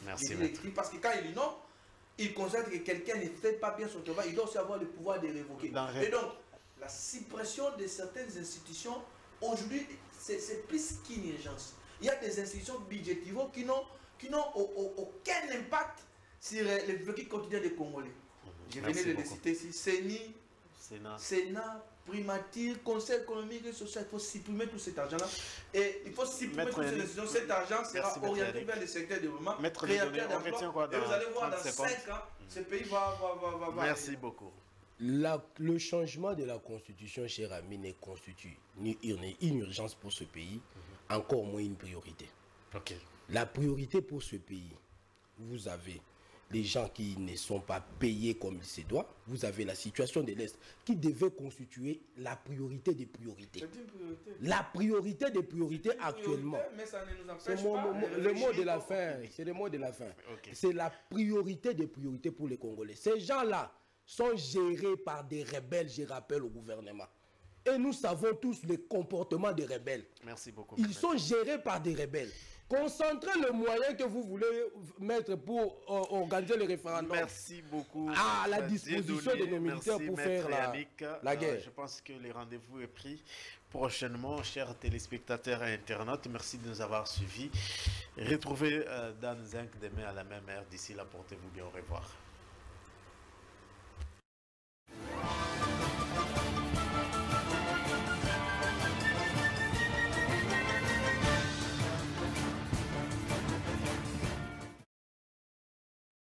S3: Parce que quand il dit non, il constate que quelqu'un ne fait pas bien son travail, il doit aussi avoir le pouvoir de révoquer. Et donc, la suppression de certaines institutions, aujourd'hui, c'est plus qu'une urgence. Il y a des institutions budgétivores qui n'ont qui n'ont au- au- aucun impact sur le vécu quotidien des Congolais. Je
S1: Merci
S3: venais de les citer ici. CENI,
S1: Sénat.
S3: Sénat, primature, Conseil économique et social, il faut supprimer tout cet argent-là. Et il faut supprimer toutes ces institutions. Cet argent sera
S1: Merci,
S3: orienté vers le secteur de développement,
S1: Maître
S3: créateur d'emplois.
S1: retient quoi
S3: Et vous allez voir
S1: 30
S3: dans
S1: secondes
S3: 5 ans, ce pays va... va, va, va, va
S1: Merci beaucoup.
S4: La- le changement de la constitution, cher ami, ne constitue ni une, une urgence pour ce pays, encore moins une priorité.
S1: Ok.
S4: La priorité pour ce pays, vous avez les gens qui ne sont pas payés comme il se doit, vous avez la situation de l'Est qui devait constituer la priorité des priorités.
S3: C'est une priorité.
S4: La priorité des priorités actuellement.
S3: Priorité, Mais ça ne nous
S4: C'est
S3: empêche
S4: mon-
S3: pas
S4: mon-
S3: de
S4: le mot de la fin. C'est le mot de la fin. C'est la priorité des priorités pour les Congolais. Ces gens-là sont gérés par des rebelles, je rappelle, au gouvernement. Et nous savons tous les comportements des rebelles.
S1: Merci beaucoup.
S4: Ils sont gérés par des rebelles. Concentrez le moyen que vous voulez mettre pour euh, organiser le référendum.
S1: Merci beaucoup.
S4: Ah, à la
S1: Maître
S4: disposition de nos militaires
S1: Merci,
S4: pour faire la- la
S1: Euh,
S4: guerre.
S1: je pense que le rendez-vous est pris prochainement, chers téléspectateurs et internautes. Merci de nous avoir suivis. Retrouvez euh, Dan Zinc demain à la même heure. D'ici là, portez-vous bien. Au revoir.